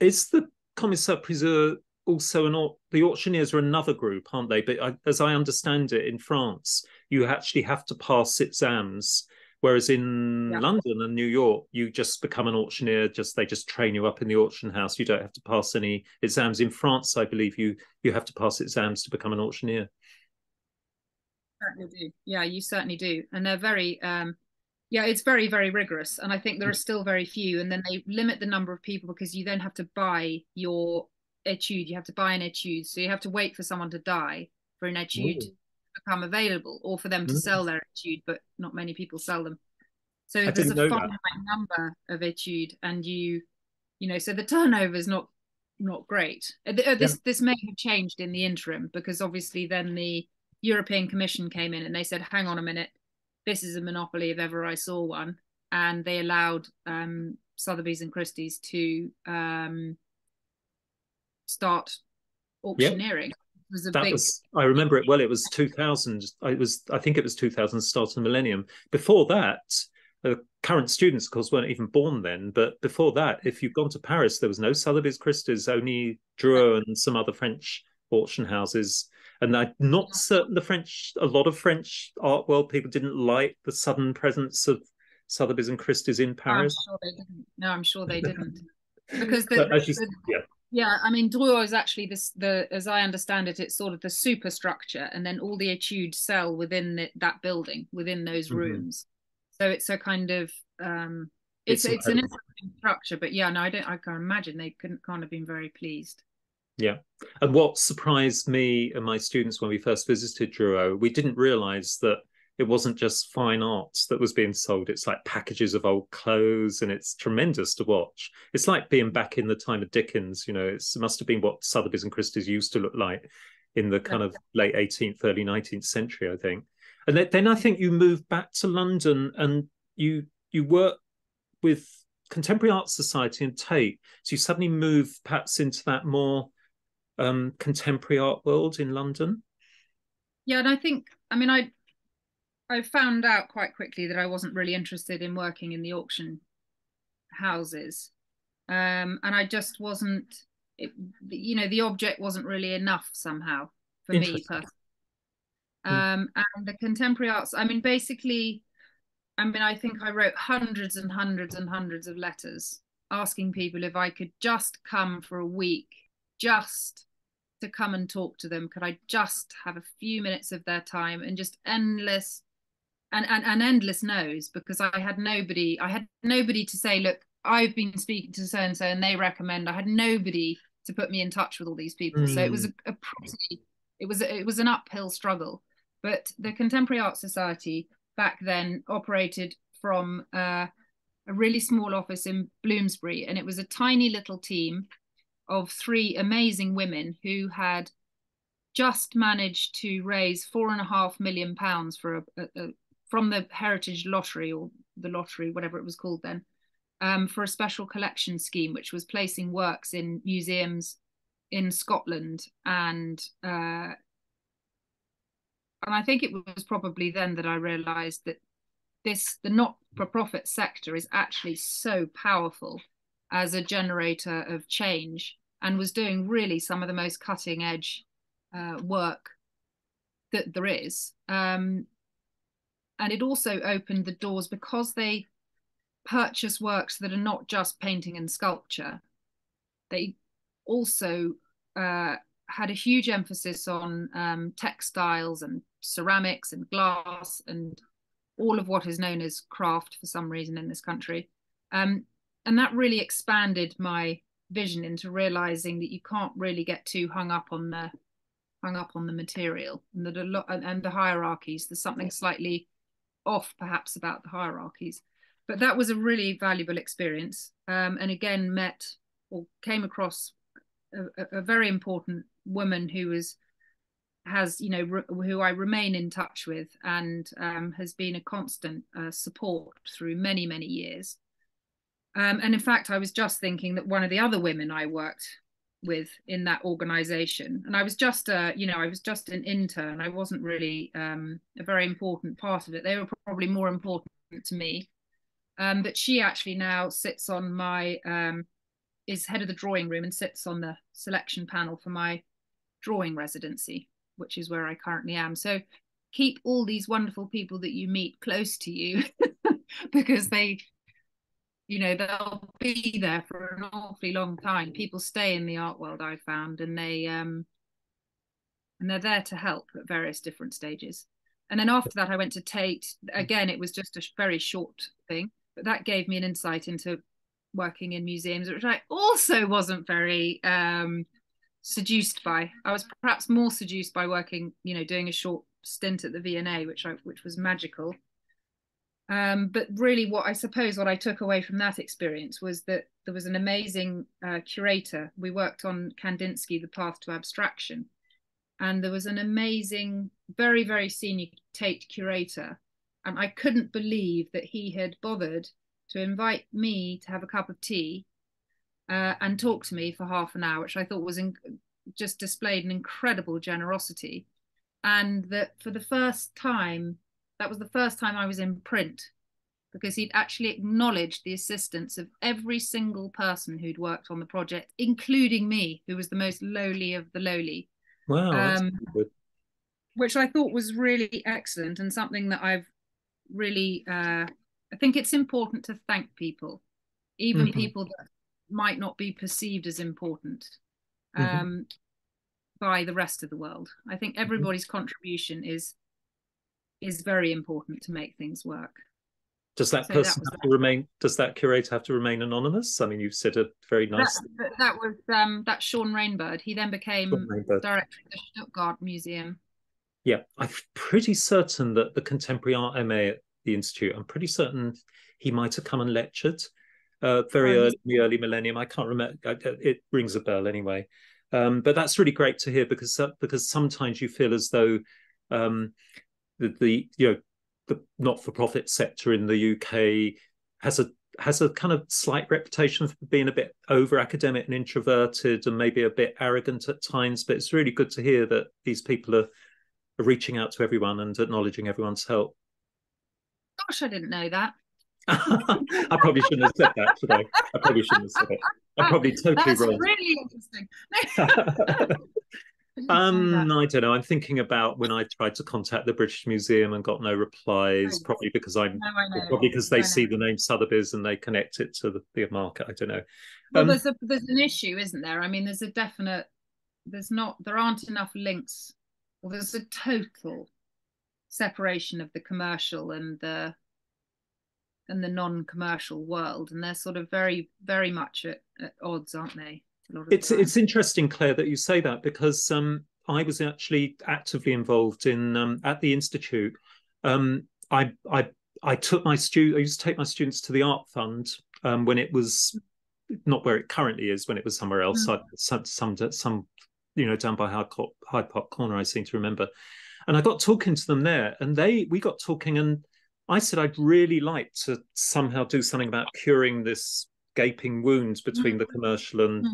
is the commissaire priseur also an or the auctioneers are another group, aren't they? But I, as I understand it, in France, you actually have to pass exams, whereas in yeah. London and New York, you just become an auctioneer. Just they just train you up in the auction house. You don't have to pass any exams. In France, I believe you you have to pass exams to become an auctioneer. Certainly do. Yeah, you certainly do, and they're very. Um, yeah, it's very very rigorous, and I think there are still very few. And then they limit the number of people because you then have to buy your etude. You have to buy an etude, so you have to wait for someone to die for an etude Ooh. Become available, or for them to mm. sell their etude. But not many people sell them. So I there's a finite number of etude, and you, you know, so the turnover is not not great. Uh, uh, this yeah. this may have changed in the interim because obviously then the European Commission came in and they said, "Hang on a minute, this is a monopoly if ever I saw one," and they allowed um, Sotheby's and Christie's to um, start auctioneering. Yep. Was that big... was I remember it well. It was 2000. I was I think it was 2000 start of the millennium. Before that, uh, current students, of course, weren't even born then. But before that, if you'd gone to Paris, there was no Sotheby's Christie's, only Drouot and some other French auction houses. And I'm not certain the French, a lot of French art world people didn't like the sudden presence of Sotheby's and Christie's in Paris. I'm sure they didn't. No, I'm sure they didn't. Because the, the, yeah. Yeah, I mean, Drouot is actually this the as I understand it, it's sort of the superstructure, and then all the etudes sell within the, that building, within those mm-hmm. rooms. So it's a kind of um, it's it's, it's an interesting structure, but yeah, no, I don't. I can imagine they couldn't can't have been very pleased. Yeah, and what surprised me and my students when we first visited Drouot, we didn't realise that it wasn't just fine arts that was being sold it's like packages of old clothes and it's tremendous to watch. It's like being back in the time of dickens you know it must have been what sotheby's and christie's used to look like in the kind of late 18th early 19th century i think. And then i think you moved back to london and you you work with contemporary art society and tate. So you suddenly move perhaps into that more um, contemporary art world in london? Yeah and i think i mean i I found out quite quickly that I wasn't really interested in working in the auction houses, um, and I just wasn't. It, you know, the object wasn't really enough somehow for me personally. Hmm. Um, and the contemporary arts. I mean, basically, I mean, I think I wrote hundreds and hundreds and hundreds of letters asking people if I could just come for a week, just to come and talk to them. Could I just have a few minutes of their time and just endless and, and, and endless no's because I had nobody, I had nobody to say, look, I've been speaking to so and so and they recommend. I had nobody to put me in touch with all these people. Mm. So it was a, hmm. a pretty, it was it was an uphill struggle. But the Contemporary Art Society back then operated from uh, a really small office in Bloomsbury, and it was a tiny little team of three amazing women who had just managed to raise four and a half million pounds for a, a, from the Heritage Lottery or the lottery, whatever it was called then, um, for a special collection scheme, which was placing works in museums in Scotland and uh, and I think it was probably then that I realised that this the not-for-profit sector is actually so powerful as a generator of change and was doing really some of the most cutting edge uh, work that there is. Um, and it also opened the doors because they purchase works that are not just painting and sculpture. They also uh, had a huge emphasis on um, textiles and ceramics and glass and all of what is known as craft for some reason in this country. Um, and that really expanded my vision into realizing that you can't really get too hung up on the hung up on the material and that a lot and, and the hierarchies there's something slightly off perhaps about the hierarchies. But that was a really valuable experience um, and again met or came across a, a, very important woman who was has you know re- who I remain in touch with and um, has been a constant uh, support through many many years. Um, and in fact I was just thinking that one of the other women I worked with in that organization. And I was just a you know I was just an intern. I wasn't really um, a very important part of it. They were probably more important to me. Um, but she actually now sits on my um, is head of the drawing room and sits on the selection panel for my drawing residency, which is where I currently am. So keep all these wonderful people that you meet close to you because they you know they'll be there for an awfully long time people stay in the art world i've found and they um and they're there to help at various different stages and then after that i went to tate again it was just a very short thing but that gave me an insight into working in museums, which I also wasn't very um, seduced by. I was perhaps more seduced by working, you know, doing a short stint at the V&A, which I which was magical. Um, but really, what I suppose what I took away from that experience was that there was an amazing uh, curator. We worked on Kandinsky, The Path to Abstraction, and there was an amazing, very very senior Tate curator, and I couldn't believe that he had bothered to invite me to have a cup of tea uh, and talk to me for half an hour, which I thought was in, just displayed an incredible generosity. And that for the first time, that was the first time I was in print because he'd actually acknowledged the assistance of every single person who'd worked on the project, including me, who was the most lowly of the lowly. Wow. Um, which I thought was really excellent and something that I've really uh, I think it's important to thank people, even mm-hmm. people that might not be perceived as important mm-hmm. um, mm-hmm. by the rest of the world. I think mm-hmm. everybody's mm-hmm. contribution is is very important to make things work. Does that so person that have that. to remain? Does that curator have to remain anonymous? I mean, you've said it very nice. That, that, was um, that Sean Rainbird. He then became director of the Stuttgart Museum. Yeah, I'm pretty certain that the contemporary art MA at the institute. I'm pretty certain he might have come and lectured uh, very early in the early millennium. I can't remember. It rings a bell anyway. Um, but that's really great to hear because uh, because sometimes you feel as though um, the, the you know the not-for-profit sector in the UK has a has a kind of slight reputation for being a bit over academic and introverted and maybe a bit arrogant at times. But it's really good to hear that these people are, are reaching out to everyone and acknowledging everyone's help. Gosh, I didn't know that. I probably shouldn't have said that today. I probably shouldn't have said it. I'm probably totally That's wrong. Really interesting. um, I don't know. I'm thinking about when I tried to contact the British Museum and got no replies. Probably because I'm no, probably because they see the name Sotheby's and they connect it to the, the market. I don't know. Well, um, there's a there's an issue, isn't there? I mean, there's a definite. There's not. There aren't enough links. Well, there's a total separation of the commercial and the and the non-commercial world and they're sort of very very much at, at odds aren't they it's it's interesting claire that you say that because um, i was actually actively involved in um, at the institute um, i i i took my student i used to take my students to the art fund um, when it was not where it currently is when it was somewhere else mm. some, some some you know down by hyde, park corner i seem to remember and I got talking to them there, and they we got talking, and I said I'd really like to somehow do something about curing this gaping wound between mm-hmm. the commercial and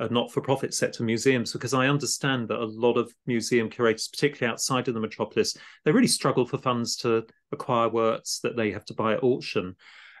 mm-hmm. not-for-profit sector museums, because I understand that a lot of museum curators, particularly outside of the metropolis, they really struggle for funds to acquire works that they have to buy at auction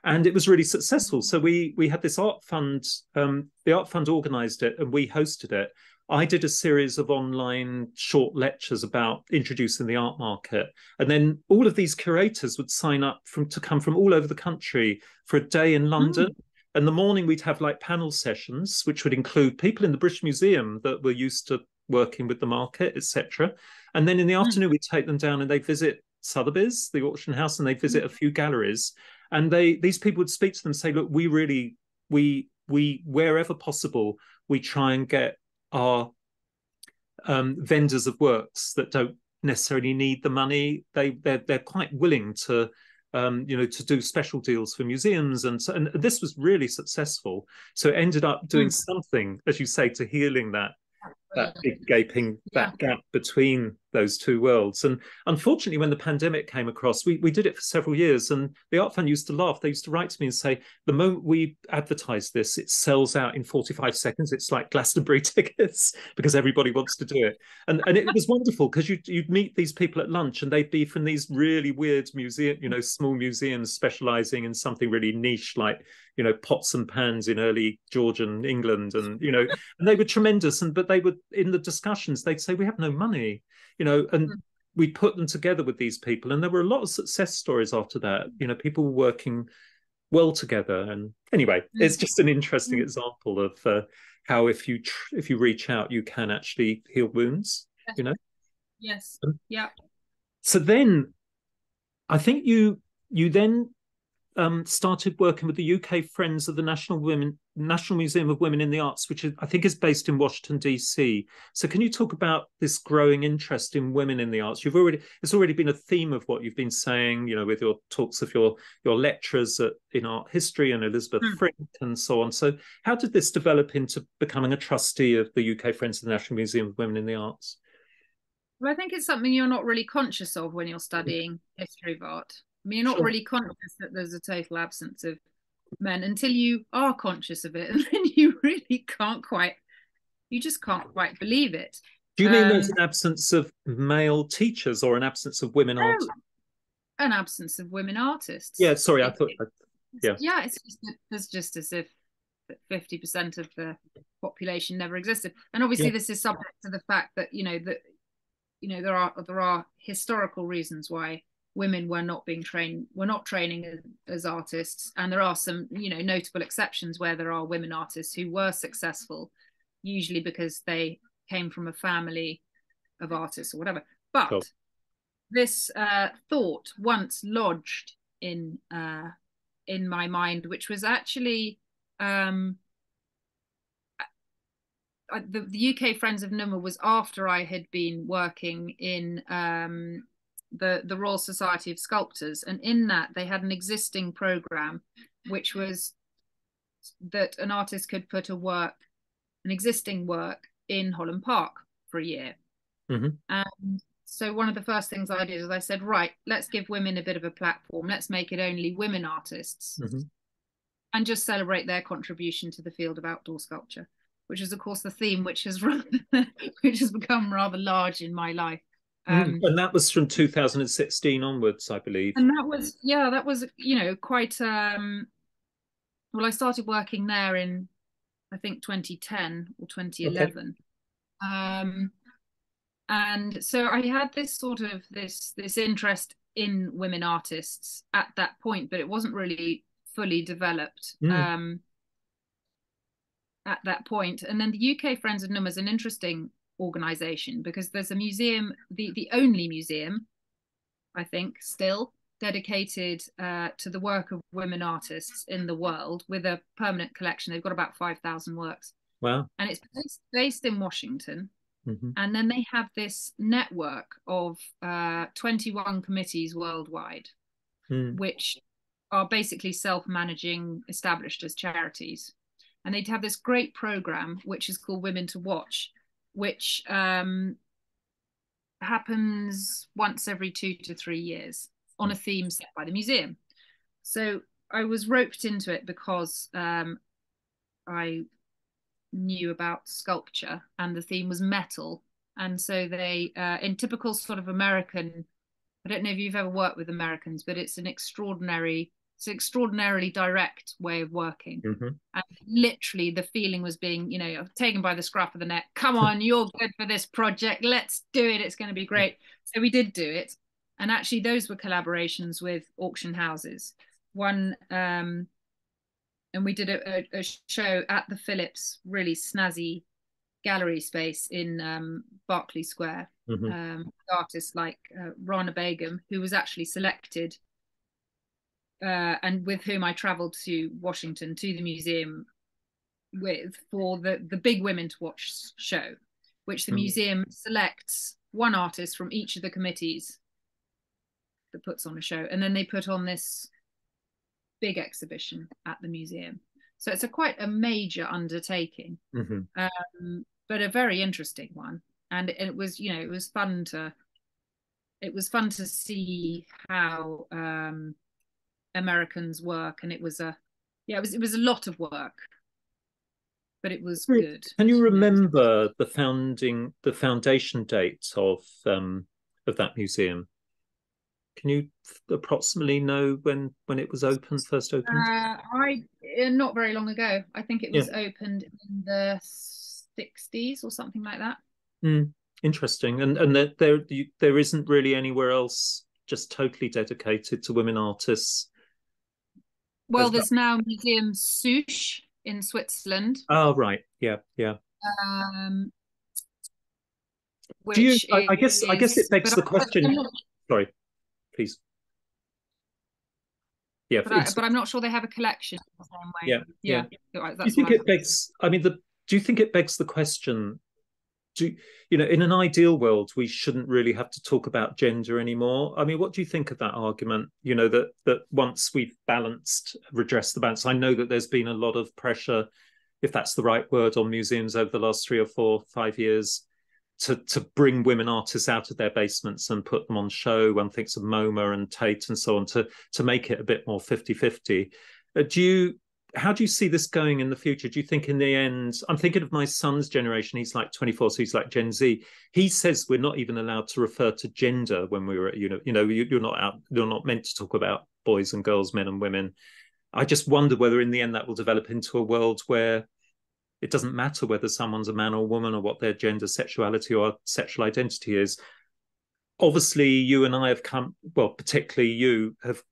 and it was really successful. So we we had this art fund. Um, the art fund organised it, and we hosted it. I did a series of online short lectures about introducing the art market, and then all of these curators would sign up from to come from all over the country for a day in London. Mm. And the morning we'd have like panel sessions, which would include people in the British Museum that were used to working with the market, etc. And then in the mm. afternoon we'd take them down and they visit Sotheby's, the auction house, and they visit mm. a few galleries. And they these people would speak to them, say, "Look, we really we we wherever possible we try and get our um, vendors of works that don't necessarily need the money. They they're they're quite willing to um, you know to do special deals for museums and so and this was really successful. So it ended up doing mm. something, as you say, to healing that that big gaping that gap between those two worlds. And unfortunately, when the pandemic came across, we, we did it for several years. And the Art Fund used to laugh. They used to write to me and say, the moment we advertise this, it sells out in 45 seconds. It's like Glastonbury tickets because everybody wants to do it. And and it was wonderful because you'd, you'd meet these people at lunch and they'd be from these really weird museum, you know, small museums specializing in something really niche like you know pots and pans in early Georgian England, and you know, and they were tremendous. And but they were in the discussions they'd say we have no money, you know, and mm. we put them together with these people, and there were a lot of success stories after that. You know, people were working well together, and anyway, mm. it's just an interesting mm. example of uh, how if you tr- if you reach out, you can actually heal wounds. You know. Yes. yeah. So then, I think you you then um, started working with the UK Friends of the National Women National Museum of Women in the Arts, which is, I think is based in Washington DC. So, can you talk about this growing interest in women in the arts? You've already it's already been a theme of what you've been saying, you know, with your talks of your your lecturers at, in art history and Elisabeth mm. Frink and so on. So, how did this develop into becoming a trustee of the UK Friends of the National Museum of Women in the Arts? Well, I think it's something you're not really conscious of when you're studying history of art. I mean, you're not sure. really conscious that there's a total absence of men until you are conscious of it, and then you really can't quite, you just can't quite believe it. Do you mean um, there's an absence of male teachers or an absence of women artists? An absence of women artists. Yeah, sorry, I thought. yeah, yeah, it's just, it's just as if fifty percent of the population never existed, and obviously yeah. this is subject to the fact that you know that you know there are there are historical reasons why women were not being trained were not training as, as, artists and there are some you know notable exceptions where there are women artists who were successful usually because they came from a family of artists or whatever but cool. this uh, thought once lodged in uh, in my mind which was actually um, the, the UK Friends of Numa was after I had been working in um, the the Royal Society of Sculptors, and in that they had an existing program, which was that an artist could put a work, an existing work, in Holland Park for a year. Mm-hmm. And so one of the first things I did is I said, right, let's give women a bit of a platform. Let's make it only women artists, mm-hmm. and just celebrate their contribution to the field of outdoor sculpture, which is of course the theme which has run, which has become rather large in my life um, and that was from 2016 onwards, I believe. And that was, yeah, that was, you know, quite. um Well, I started working there in, I think, 2010 or 2011. Okay. Um, and so I had this sort of this this interest in women artists at that point, but it wasn't really fully developed. Mm. Um, at that point. And then the UK Friends of Numbers, an interesting organization because there's a museum, the, the only museum, I think, still dedicated uh, to the work of women artists in the world with a permanent collection. They've got about 5,000 works. Wow. And it's based, based in Washington. Mm-hmm. And then they have this network of uh, 21 committees worldwide, mm. which are basically self managing, established as charities. And they'd have this great program, which is called Women to Watch, which um, happens once every two to three years on a theme set by the museum. So I was roped into it because um, I knew about sculpture and the theme was metal. And so they, uh, in typical sort of American, I don't know if you've ever worked with Americans, but it's an extraordinary it's an extraordinarily direct way of working mm-hmm. and literally the feeling was being you know taken by the scruff of the neck come on you're good for this project let's do it it's going to be great so we did do it and actually those were collaborations with auction houses one um and we did a, a, a show at the phillips really snazzy gallery space in um, Berkeley Square. Mm-hmm. Um, artists like uh, Rana Begum, who was actually selected uh, and with whom I travelled to Washington to the museum with for the the Big Women to Watch show, which the mm. museum selects one artist from each of the committees that puts on a show, and then they put on this big exhibition at the museum. So it's a quite a major undertaking, mm-hmm. um, but a very interesting one. And it, it was, you know, it was fun to it was fun to see how um, Americans work, and it was a yeah, it was it was a lot of work, but it was good. Can you remember the founding the foundation date of um, of that museum? Can you approximately know when when it was opened first opened? Uh, I uh, not very long ago. I think it was yeah. opened in the sixties or something like that. Mm, interesting, and and there there there isn't really anywhere else just totally dedicated to women artists. Well, there's now Museum Susch in Switzerland. Oh right, yeah, yeah. Um, Do you? I, I guess. Is, I guess it begs the question. Sorry please. Yeah, but, I, but I'm not sure they have a collection the same way. Yeah, yeah. yeah. do you think it begs? I mean, the do you think it begs the question? Do you know, in an ideal world, we shouldn't really have to talk about gender anymore? I mean, what do you think of that argument? You know, that that once we've balanced, redressed the balance. I know that there's been a lot of pressure, if that's the right word, on museums over the last three or four, five years to to bring women artists out of their basements and put them on show one thinks of moma and tate and so on to to make it a bit more 50 50 uh, do you how do you see this going in the future? Do you think in the end i'm thinking of my son's generation he's like 24 so he's like gen z. He says we're not even allowed to refer to gender when we were you know you know you're not out you're not meant to talk about boys and girls men and women. I just wonder whether in the end that will develop into a world where it doesn't matter whether someone's a man or woman or what their gender, sexuality, or sexual identity is. Obviously, you and I have come, well, particularly you have,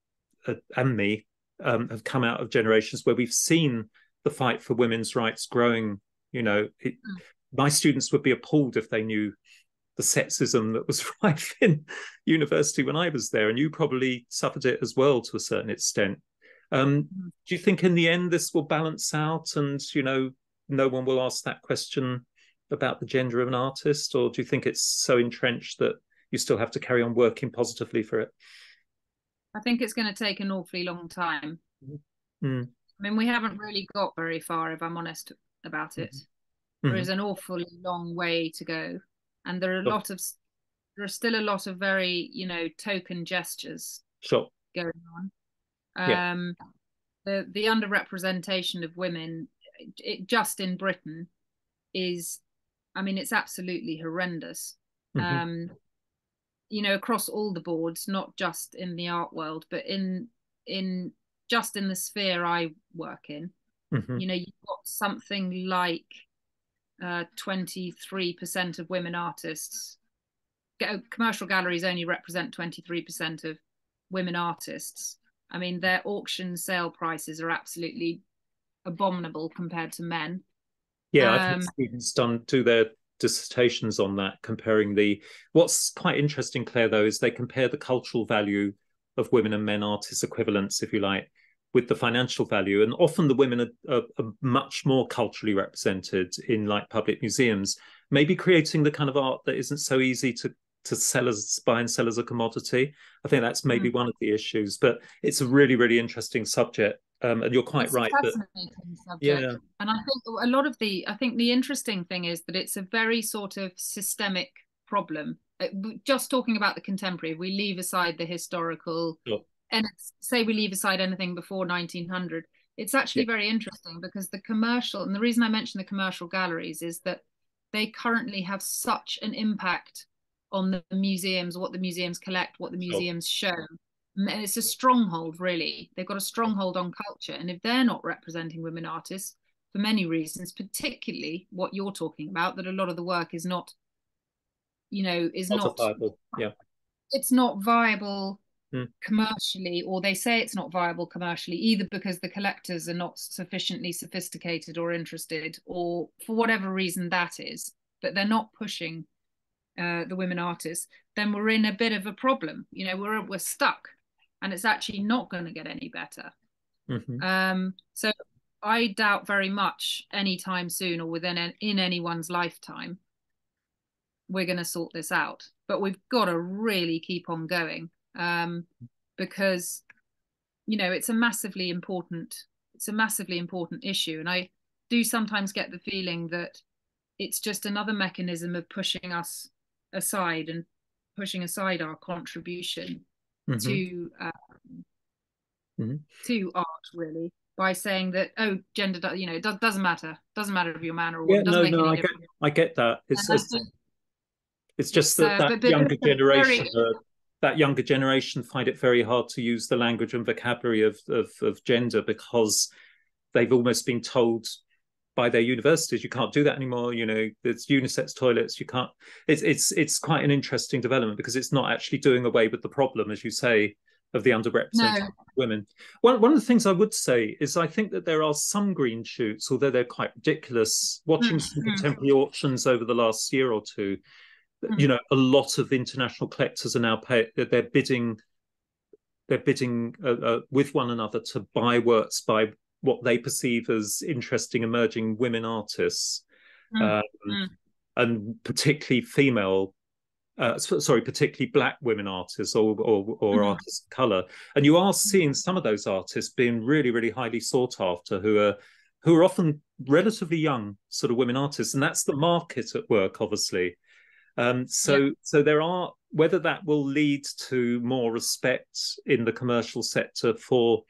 uh, and me, um, have come out of generations where we've seen the fight for women's rights growing. You know, it, mm. my students would be appalled if they knew the sexism that was rife in university when I was there, and you probably suffered it as well to a certain extent. Um, mm. do you think in the end this will balance out, and you know, no one will ask that question about the gender of an artist, or do you think it's so entrenched that you still have to carry on working positively for it? I think it's going to take an awfully long time. Mm. I mean, we haven't really got very far, if I'm honest about it. Mm-hmm. There is an awfully long way to go, and there are a sure. lot of there are still a lot of very you know token gestures sure. going on. Um, yeah. The the underrepresentation of women it, just in Britain is, I mean, it's absolutely horrendous. Mm-hmm. Um, you know, across all the boards, not just in the art world, but in in just in the sphere I work in. Mm-hmm. You know, you've got something like uh, 23% of women artists. Commercial galleries only represent 23% of women artists. I mean, their auction sale prices are absolutely abominable compared to men. Yeah, um, I think um, students done do their dissertations on that, comparing the. What's quite interesting, Claire, though, is they compare the cultural value of women and men artists equivalents, if you like, with the financial value, and often the women are, are, are much more culturally represented in like public museums, maybe creating the kind of art that isn't so easy to to sell as buy and sell as a commodity. I think that's maybe mm. one of the issues, but it's a really, really interesting subject. Um, and you're quite it's right. That, yeah. And I think a lot of the, I think the interesting thing is that it's a very sort of systemic problem. Uh, just talking about the contemporary, we leave aside the historical, sure. and say we leave aside anything before 1900, it's actually yeah. very interesting because the commercial, and the reason I mention the commercial galleries is that they currently have such an impact on the museums, what the museums collect, what the museums sure. show. And it's a stronghold, really. They've got a stronghold on culture. And if they're not representing women artists for many reasons, particularly what you're talking about, that a lot of the work is not, you know, is not, not viable. Yeah. It's not viable mm. commercially, or they say it's not viable commercially, either because the collectors are not sufficiently sophisticated or interested, or for whatever reason that is, but they're not pushing uh, the women artists, then we're in a bit of a problem. You know, we're we're stuck. And it's actually not going to get any better. Mhm. Um, so I doubt very much anytime soon or within an, in anyone's lifetime we're going to sort this out. But we've got to really keep on going um, because you know it's a massively important it's a massively important issue, and I do sometimes get the feeling that it's just another mechanism of pushing us aside and pushing aside our contribution Mhm. to um, Mhm. to art really by saying that oh gender do- you know it doesn't matter doesn't matter if you're a man or a Yeah, woman doesn't no, make no, any I get, I get that. It's it's, just- it's just that uh, that but- younger it's a very- generation, uh, that younger generation, find it very hard to use the language and vocabulary of of, of gender because they've almost been told by their universities you can't do that anymore. You know, there's unisex toilets. You can't. It's it's it's quite an interesting development because it's not actually doing away with the problem, as you say, of the underrepresented No. women. One one of the things I would say is I think that there are some green shoots, although they're quite ridiculous. Watching some Mhm. contemporary auctions over the last year or two, Mm. you know, a lot of international collectors are now pay they're bidding they're bidding uh, uh, with one another to buy works by what they perceive as interesting emerging women artists, Mm. um, Mm. and particularly female. Uh, sorry, particularly black women artists or or, or Mhm. artists of color, and you are seeing some of those artists being really, really highly sought after, who are who are often relatively young, sort of women artists, and that's the market at work, obviously. Um, so, so there are whether that will lead to more respect in the commercial sector for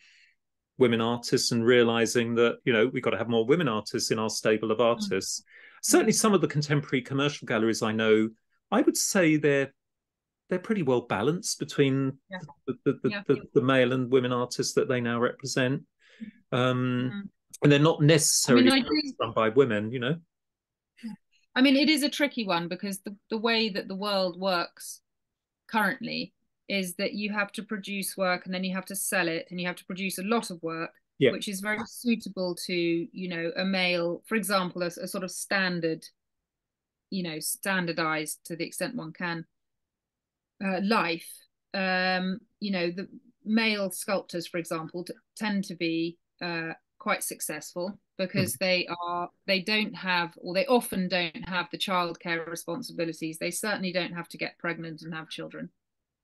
women artists and realizing that you know we've got to have more women artists in our stable of artists. Certainly, some of the contemporary commercial galleries I know, I would say they're they're pretty well balanced between Yeah. the, the, the, Yeah. the, male and women artists that they now represent. Um, Mhm. And they're not necessarily I run by women, you know. I mean, it is a tricky one because the, the way that the world works currently is that you have to produce work and then you have to sell it and you have to produce a lot of work, Yeah. which is very suitable to, you know, a male, for example, a, a sort of standard, you know, standardized to the extent one can uh, life. Um, you know, the male sculptors, for example, t- tend to be uh, quite successful because they are they don't have or they often don't have the childcare responsibilities. They certainly don't have to get pregnant and have children.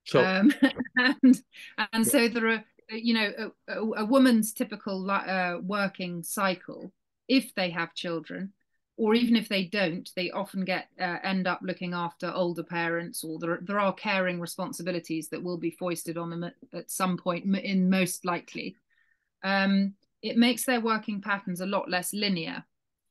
Sure. Um, and and so there are you know a, a, a woman's typical uh, working cycle if they have children or even if they don't they often get uh, end up looking after older parents or there, there are caring responsibilities that will be foisted on them at, at some point in most likely um, it makes their working patterns a lot less linear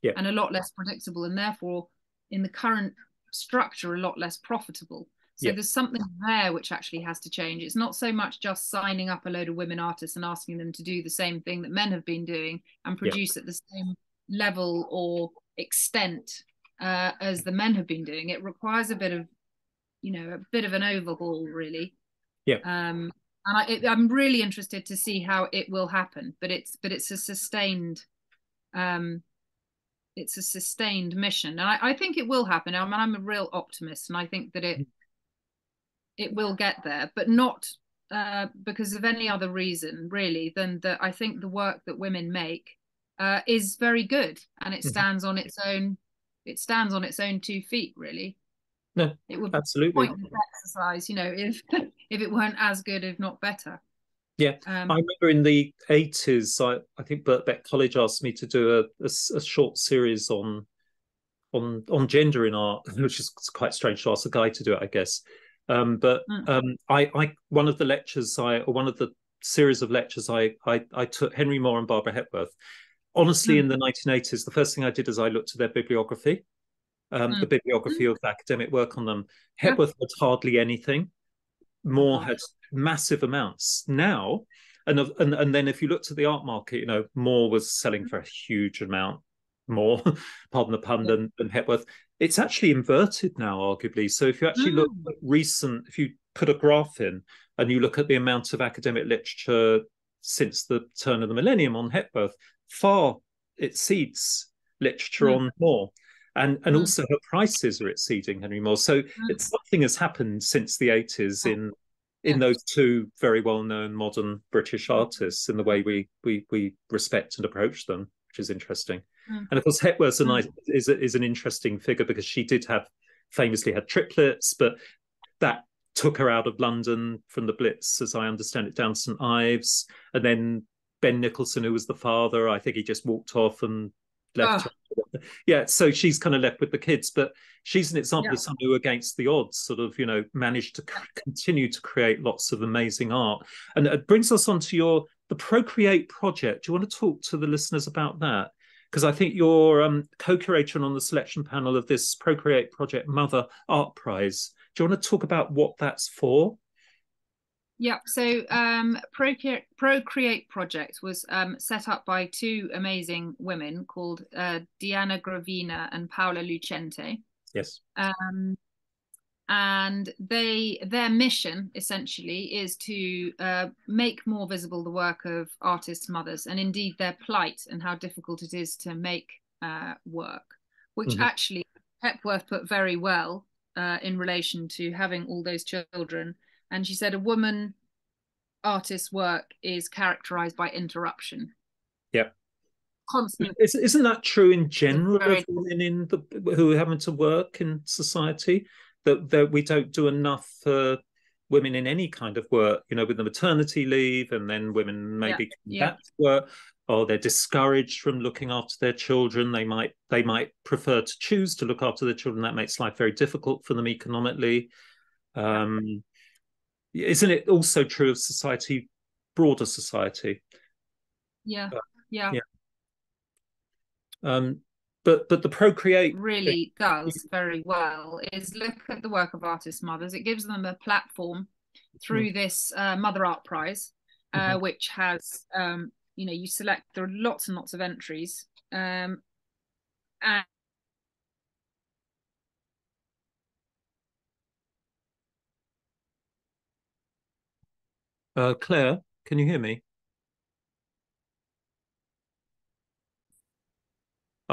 Yeah. and a lot less predictable and therefore in the current structure a lot less profitable so Yeah. there's something there which actually has to change it's not so much just signing up a load of women artists and asking them to do the same thing that men have been doing and produce at the same level or extent uh, as the men have been doing it requires a bit of you know a bit of an overhaul really Yeah. um and I, it, I'm really interested to see how it will happen. But it's but it's a sustained, um, it's a sustained mission, and I, I think it will happen. I mean, I'm a real optimist, and I think that it it will get there, but not uh, because of any other reason really than that. I think the work that women make uh, is very good, and it Mhm. stands on its own. It stands on its own two feet, really. No, it would be Absolutely. pointless exercise, you know, if if it weren't as good, if not better. Yeah. Um, I remember in the 80s, I, I think Birkbeck College asked me to do a a short series on on on gender in art, which is quite strange to ask a guy to do it, I guess. Um, but Mm. um, I, I one of the lectures I or one of the series of lectures I I, I took Henry Moore and Barbara Hepworth. Honestly, Mm. in the 1980s, the first thing I did is I looked at their bibliography, um, the Mm. bibliography of academic work on them. Yeah. Hepworth had hardly anything. Moore had massive amounts now and and and then if you looked at the art market you know Moore was selling for a huge amount more pardon the pun than, than Hepworth it's actually inverted now arguably so if you actually look Mm. at recent if you put a graph in and you look at the amount of academic literature since the turn of the millennium on Hepworth far exceeds literature Mm. on Moore and and Mm. also her prices are exceeding Henry Moore so Mm. it's something has happened since the 80s Yeah. in in those two very well-known modern British artists in the way we we we respect and approach them, which is interesting. Mm. And of course, nice mm. is is an interesting figure because she did have famously had triplets, but that took her out of London from the Blitz, as I understand it, down St Ives, and then Ben Nicholson, who was the father, I think he just walked off and left. Oh. Yeah, so she's kind of left with the kids, but she's an example yeah. of someone who, against the odds, sort of you know managed to continue to create lots of amazing art, and it brings us on to your the Procreate project. Do you want to talk to the listeners about that? Because I think you're um, co-curator on the selection panel of this Procreate Project Mother Art Prize. Do you want to talk about what that's for? Yeah, so um, Procreate, Procreate Project was um, set up by two amazing women called uh, Diana Gravina and Paola Lucente. Yes. Um, and they their mission essentially is to uh, make more visible the work of artists mothers and indeed their plight and how difficult it is to make uh, work, which mm-hmm. actually Hepworth put very well uh, in relation to having all those children and she said a woman artist's work is characterized by interruption. Yeah. Constant. Isn't that true in general of women in the who are having to work in society? That that we don't do enough for women in any kind of work, you know, with the maternity leave, and then women maybe yeah. come back to work, or they're discouraged from looking after their children. They might they might prefer to choose to look after their children. That makes life very difficult for them economically. Um, isn't it also true of society, broader society? Yeah, uh, yeah. yeah. Um, but but the procreate really does very well is look at the work of artist mothers. It gives them a platform through mm. this uh, Mother Art Prize, uh, mm-hmm. which has um, you know you select there are lots and lots of entries, um, and Uh, Claire, can you hear me?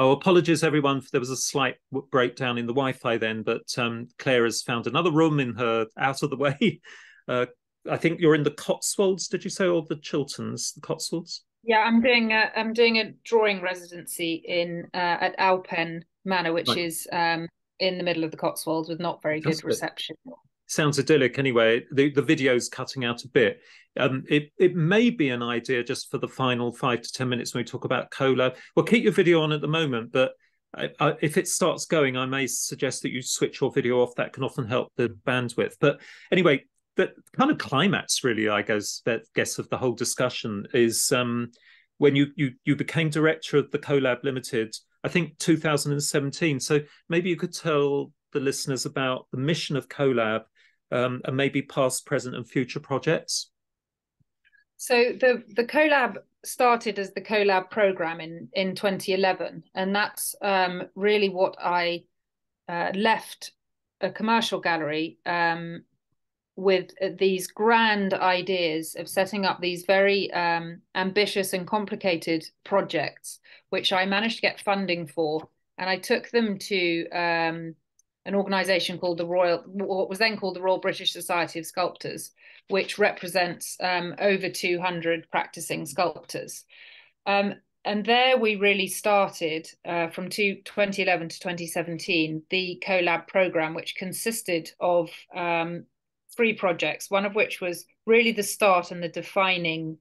Oh, apologies, everyone. There was a slight breakdown in the Wi-Fi then, but um, Claire has found another room in her out of the way. Uh, I think you're in the Cotswolds, did you say, or the Chilterns, the Cotswolds? Yeah, I'm doing a I'm doing a drawing residency in uh, at Owlpen Manor, which right. is um, in the middle of the Cotswolds with not very good reception sounds idyllic anyway. The the video's cutting out a bit. Um, it it may be an idea just for the final five to ten minutes when we talk about CoLab. Well, keep your video on at the moment, but I, I, if it starts going, I may suggest that you switch your video off. That can often help the bandwidth. But anyway, the kind of climax, really, I guess, that guess of the whole discussion is um, when you you you became director of the CoLab Limited. I think 2017. So maybe you could tell the listeners about the mission of CoLab um, and maybe past, present, and future projects? So the the CoLab started as the CoLab program in in 2011, and that's um, really what I uh, left a commercial gallery um, with these grand ideas of setting up these very um, ambitious and complicated projects, which I managed to get funding for, and I took them to um, an organisation called the Royal, what was then called the Royal British Society of Sculptors, which represents um, over 200 practicing sculptors. Um, and there we really started uh, from two, 2011 to 2017 the CoLab program, which consisted of um, three projects, one of which was really the start and the defining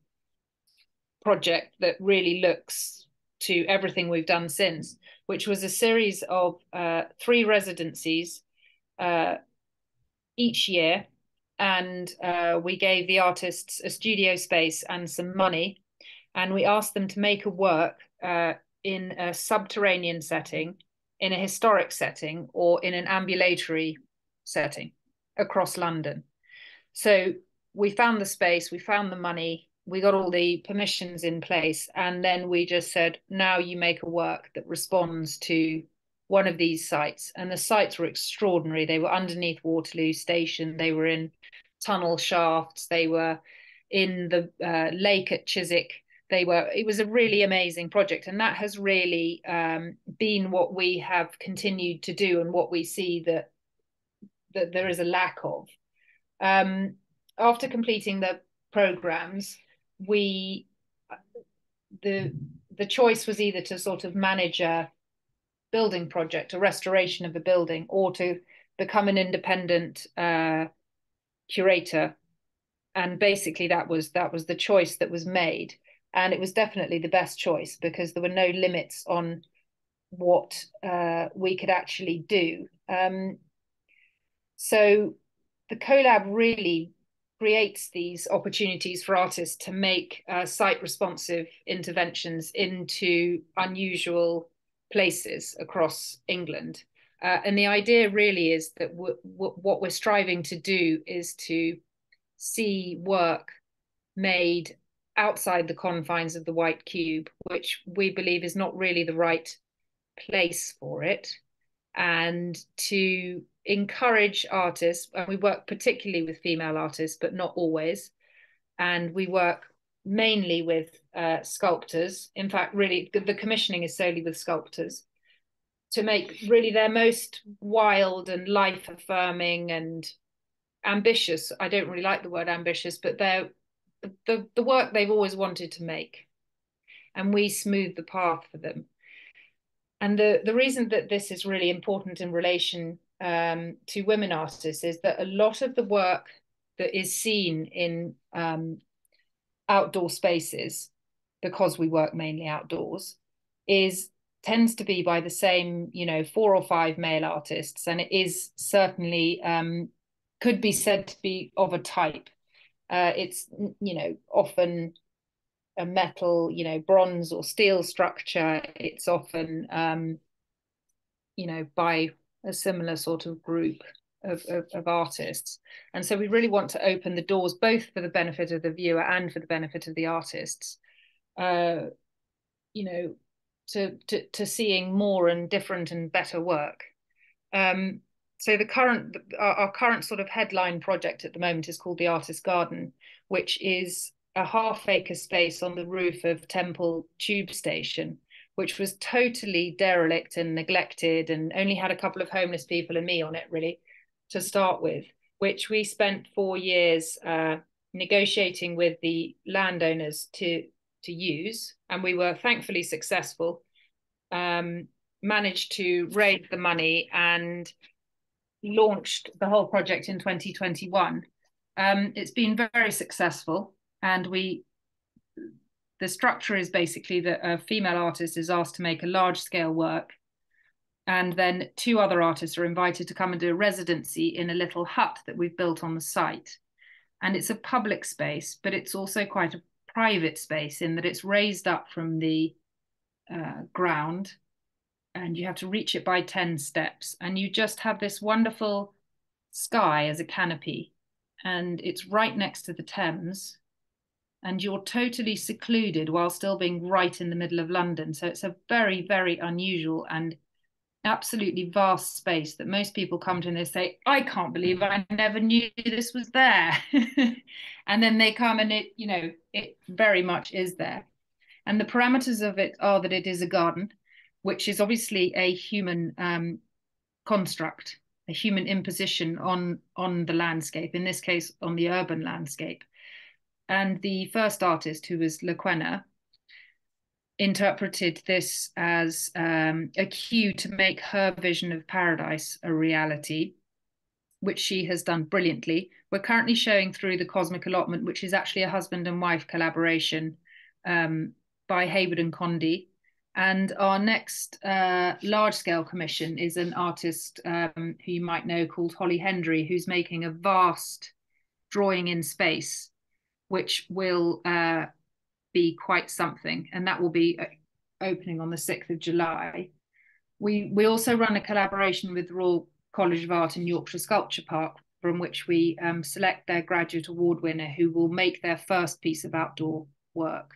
project that really looks to everything we've done since, which was a series of uh, three residencies uh, each year. And uh, we gave the artists a studio space and some money. And we asked them to make a work uh, in a subterranean setting, in a historic setting, or in an ambulatory setting across London. So we found the space, we found the money, we got all the permissions in place and then we just said now you make a work that responds to one of these sites. And the sites were extraordinary. They were underneath waterloo station. They were in tunnel shafts. They were in the uh, lake at chiswick. They were it was a really amazing project and that has really um, been what we have continued to do and what we see that that there is a lack of. Um, after completing the programs, we the the choice was either to sort of manage a building project, a restoration of a building, or to become an independent uh, curator. And basically, that was that was the choice that was made, and it was definitely the best choice because there were no limits on what uh, we could actually do. Um, so the CoLab really creates these opportunities for artists to make uh, site responsive interventions into unusual places across England. Uh, and the idea really is that w- w- what we're striving to do is to see work made outside the confines of the white cube, which we believe is not really the right place for it, and to encourage artists, and we work particularly with female artists, but not always. And we work mainly with uh, sculptors. In fact, really, the commissioning is solely with sculptors to make really their most wild and life affirming and ambitious. I don't really like the word ambitious, but they're the, the work they've always wanted to make. And we smooth the path for them. And the, the reason that this is really important in relation um, to women artists is that a lot of the work that is seen in um, outdoor spaces, because we work mainly outdoors, is tends to be by the same, you know, four or five male artists, and it is certainly um, could be said to be of a type. Uh, it's you know often a metal, you know, bronze or steel structure. It's often um, you know by a similar sort of group of, of, of, artists. And so we really want to open the doors both for the benefit of the viewer and for the benefit of the artists, uh, you know, to, to, to seeing more and different and better work. Um, so the current, our, our current sort of headline project at the moment is called the Artist Garden, which is a half acre space on the roof of Temple Tube Station which was totally derelict and neglected and only had a couple of homeless people and me on it really to start with which we spent four years uh, negotiating with the landowners to to use. And we were thankfully successful um, managed to raise the money and launched the whole project in 2021 um, it's been very successful and we the structure is basically that a female artist is asked to make a large scale work and then two other artists are invited to come and do a residency in a little hut that we've built on the site. And it's a public space but it's also quite a private space in that it's raised up from the uh, ground and you have to reach it by 10 steps and you just have this wonderful sky as a canopy and it's right next to the thames and you're totally secluded while still being right in the middle of London. So it's a very, very unusual and absolutely vast space that most people come to and they say, I can't believe I never knew this was there. and then they come and it, you know, it very much is there. And the parameters of it are that it is a garden, which is obviously a human um, construct, a human imposition on on the landscape, in this case on the urban landscape. And the first artist, who was Lakwena, interpreted this as um, a cue to make her vision of paradise a reality, which she has done brilliantly. We're currently showing through the Cosmic Allotment, which is actually a husband and wife collaboration um, by Hayward and Condy. And our next uh, large scale commission is an artist um, who you might know called Holly Hendry, who's making a vast drawing in space which will uh, be quite something, and that will be uh, opening on the 6th of July. We, we also run a collaboration with Royal College of Art in Yorkshire Sculpture Park, from which we um, select their graduate award winner who will make their first piece of outdoor work.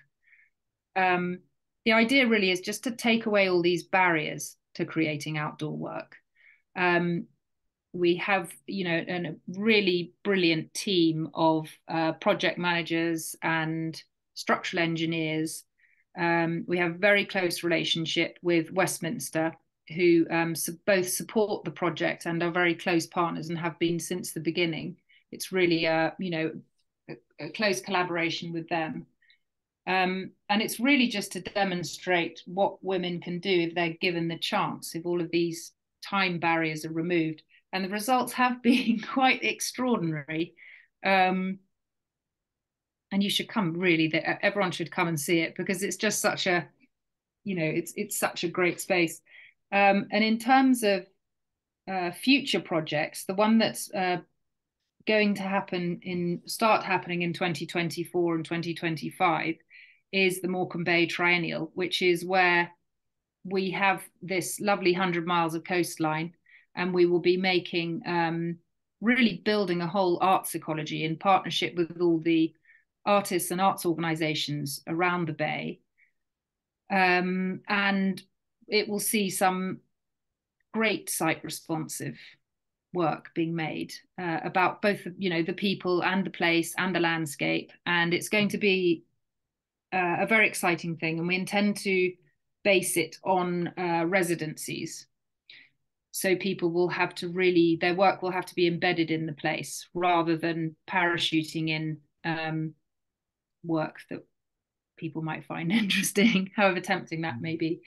Um, the idea really is just to take away all these barriers to creating outdoor work. Um, we have you know a really brilliant team of uh, project managers and structural engineers um, we have a very close relationship with westminster who um, su- both support the project and are very close partners and have been since the beginning it's really a you know a, a close collaboration with them. Um, and it's really just to demonstrate what women can do if they're given the chance, if all of these time barriers are removed. And the results have been quite extraordinary. Um, and you should come really that everyone should come and see it because it's just such a you know it's it's such a great space um, and in terms of uh, future projects the one that's uh, going to happen in start happening in 2024 and 2025 is the Morecambe Bay Triennial, which is where we have this lovely 100 miles of coastline and we will be making um, really building a whole arts ecology in partnership with all the artists and arts organizations around the bay. Um, and it will see some great site responsive work being made uh, about both you know the people and the place and the landscape. And it's going to be uh, a very exciting thing and we intend to base it on uh, residencies so people will have to really their work will have to be embedded in the place rather than parachuting in um, work that people might find interesting however tempting that may be.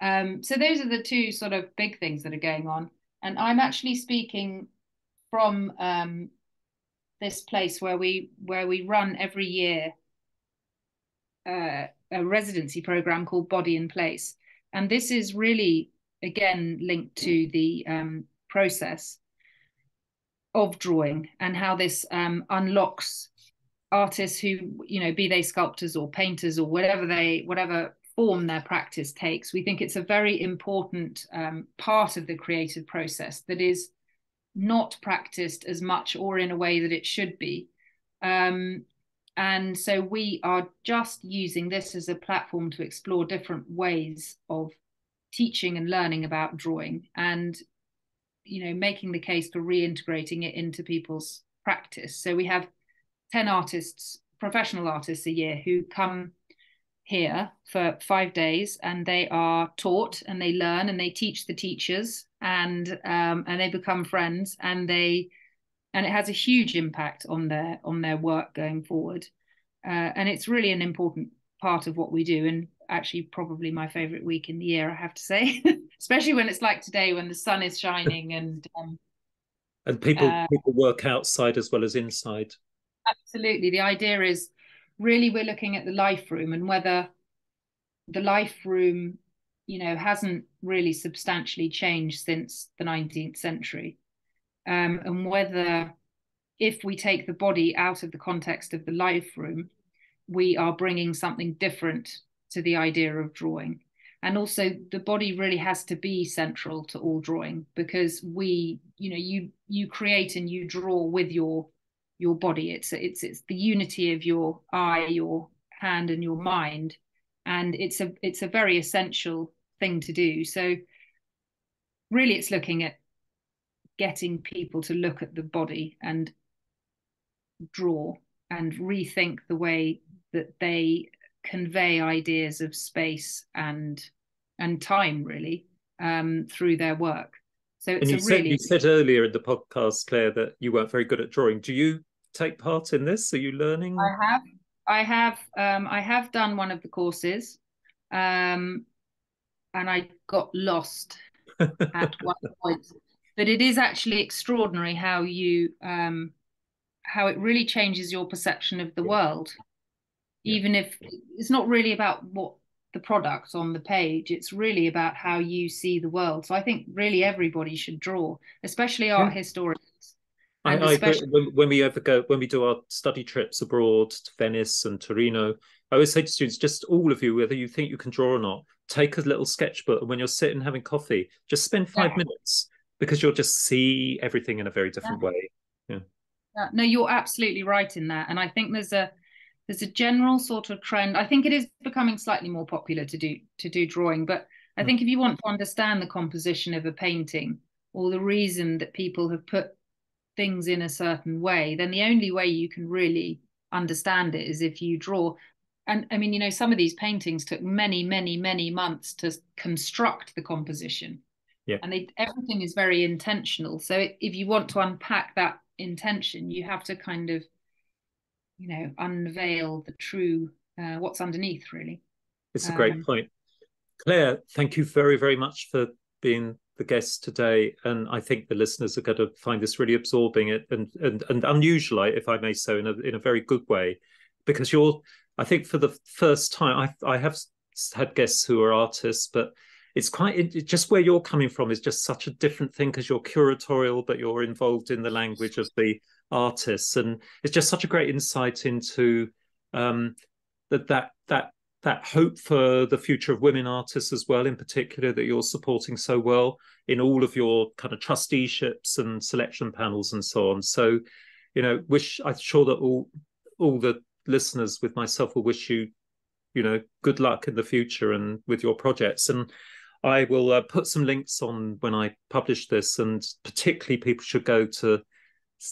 Um, so those are the two sort of big things that are going on. And I'm actually speaking from um, this place where we where we run every year uh, a residency program called Body in Place, and this is really again linked to the um, process of drawing and how this um, unlocks artists who you know be they sculptors or painters or whatever they whatever form their practice takes. We think it's a very important um, part of the creative process that is not practiced as much or in a way that it should be. Um, and so we are just using this as a platform to explore different ways of teaching and learning about drawing and you know making the case for reintegrating it into people's practice. So we have 10 artists professional artists a year who come here for five days and they are taught and they learn and they teach the teachers and um, and they become friends and they and it has a huge impact on their on their work going forward. Uh, and it's really an important part of what we do. And actually probably my favorite week in the year i have to say. Especially when it's like today when the sun is shining and um, and people uh, people work outside as well as inside. Absolutely. The idea is really we're looking at the life room and whether the life room you know hasn't really substantially changed since the 19th century. Um, and whether if we take the body out of the context of the life room we are bringing something different to the idea of drawing and also the body really has to be central to all drawing because we you know you you create and you draw with your your body. It's it's it's the unity of your eye, your hand, and your mind, and it's a it's a very essential thing to do. So really, it's looking at getting people to look at the body and draw and rethink the way that they convey ideas of space and and time really um, through their work. So and you said, you said earlier in the podcast, Claire, that you weren't very good at drawing. Do you take part in this? Are you learning? I have. I have. Um, I have done one of the courses, um, and I got lost at one point. But it is actually extraordinary how you um, how it really changes your perception of the world. Yeah. Even if it's not really about what the product on the page, it's really about how you see the world. So I think really everybody should draw, especially art yeah. historians I, I agree. When, when, we ever go, when we do our study trips abroad to Venice and Torino, I always say to students, just all of you, whether you think you can draw or not, take a little sketchbook, and when you're sitting having coffee, just spend five yeah. minutes because you'll just see everything in a very different yeah. way. Yeah. No, you're absolutely right in that, and I think there's a there's a general sort of trend. I think it is becoming slightly more popular to do to do drawing, but I mm. think if you want to understand the composition of a painting or the reason that people have put things in a certain way, then the only way you can really understand it is if you draw. And I mean, you know, some of these paintings took many, many, many months to construct the composition. Yeah. And they, everything is very intentional. So if you want to unpack that intention, you have to kind of you know unveil the true uh, what's underneath really. It's a great um, point. Claire thank you very very much for being the guest today and i think the listeners are going to find this really absorbing it and and, and unusual if i may so in a, in a very good way. Because you're i think for the first time i i have had guests who are artists but it's quite it, just where you're coming from is just such a different thing because you're curatorial but you're involved in the language of the artists and it's just such a great insight into um, that that that that hope for the future of women artists as well in particular that you're supporting so well in all of your kind of trusteeships and selection panels and so on. So you know wish i'm sure that all all the listeners with myself will wish you you know good luck in the future and with your projects. And I will uh, put some links on when I publish this, and particularly people should go to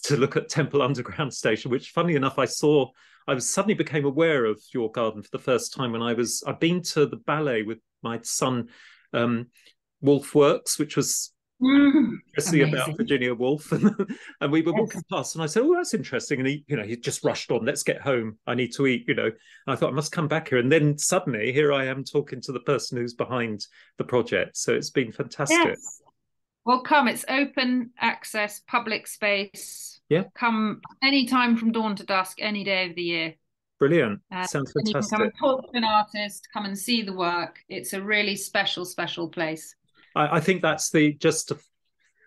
to look at Temple Underground Station, which, funny enough, I saw. I was suddenly became aware of your garden for the first time when I was. I've been to the ballet with my son, um, Woolf Works, which was Mm, about Virginia Woolf, and, and we were yes. walking past, and I said, "Oh, that's interesting." And he, you know, he just rushed on. Let's get home. I need to eat. You know, and I thought I must come back here. And then suddenly, here I am talking to the person who's behind the project. So it's been fantastic. Yes. Well, come. It's open access, public space. Yeah. Come anytime from dawn to dusk, any day of the year. Brilliant. Uh, Sounds fantastic. You can come and talk to an artist. Come and see the work. It's a really special, special place. I, I think that's the just to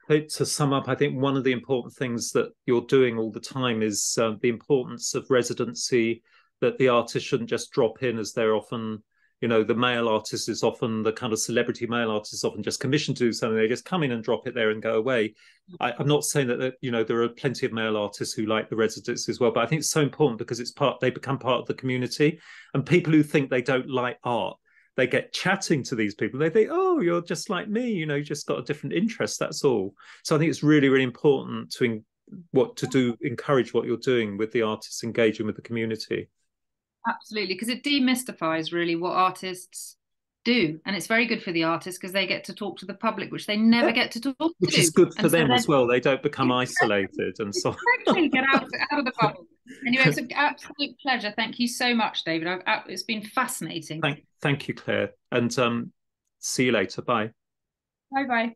to sum up, I think one of the important things that you're doing all the time is uh, the importance of residency. That the artist shouldn't just drop in as they're often, you know, the male artist is often the kind of celebrity male artist is often just commissioned to do something. They just come in and drop it there and go away. I, am not saying that, that you know there are plenty of male artists who like the residency as well, but I think it's so important because it's part. They become part of the community, and people who think they don't like art they get chatting to these people. They think, oh, you're just like me, you know, you just got a different interest. That's all. So I think it's really, really important to in, what to do, encourage what you're doing with the artists engaging with the community. Absolutely, because it demystifies really what artists do and it's very good for the artists because they get to talk to the public which they never yeah. get to talk to. Which is good for and them so as well they don't become isolated and so exactly get out, out of the bubble anyway it's an absolute pleasure thank you so much david I've, it's been fascinating. Thank, thank you claire and um see you later bye. Bye bye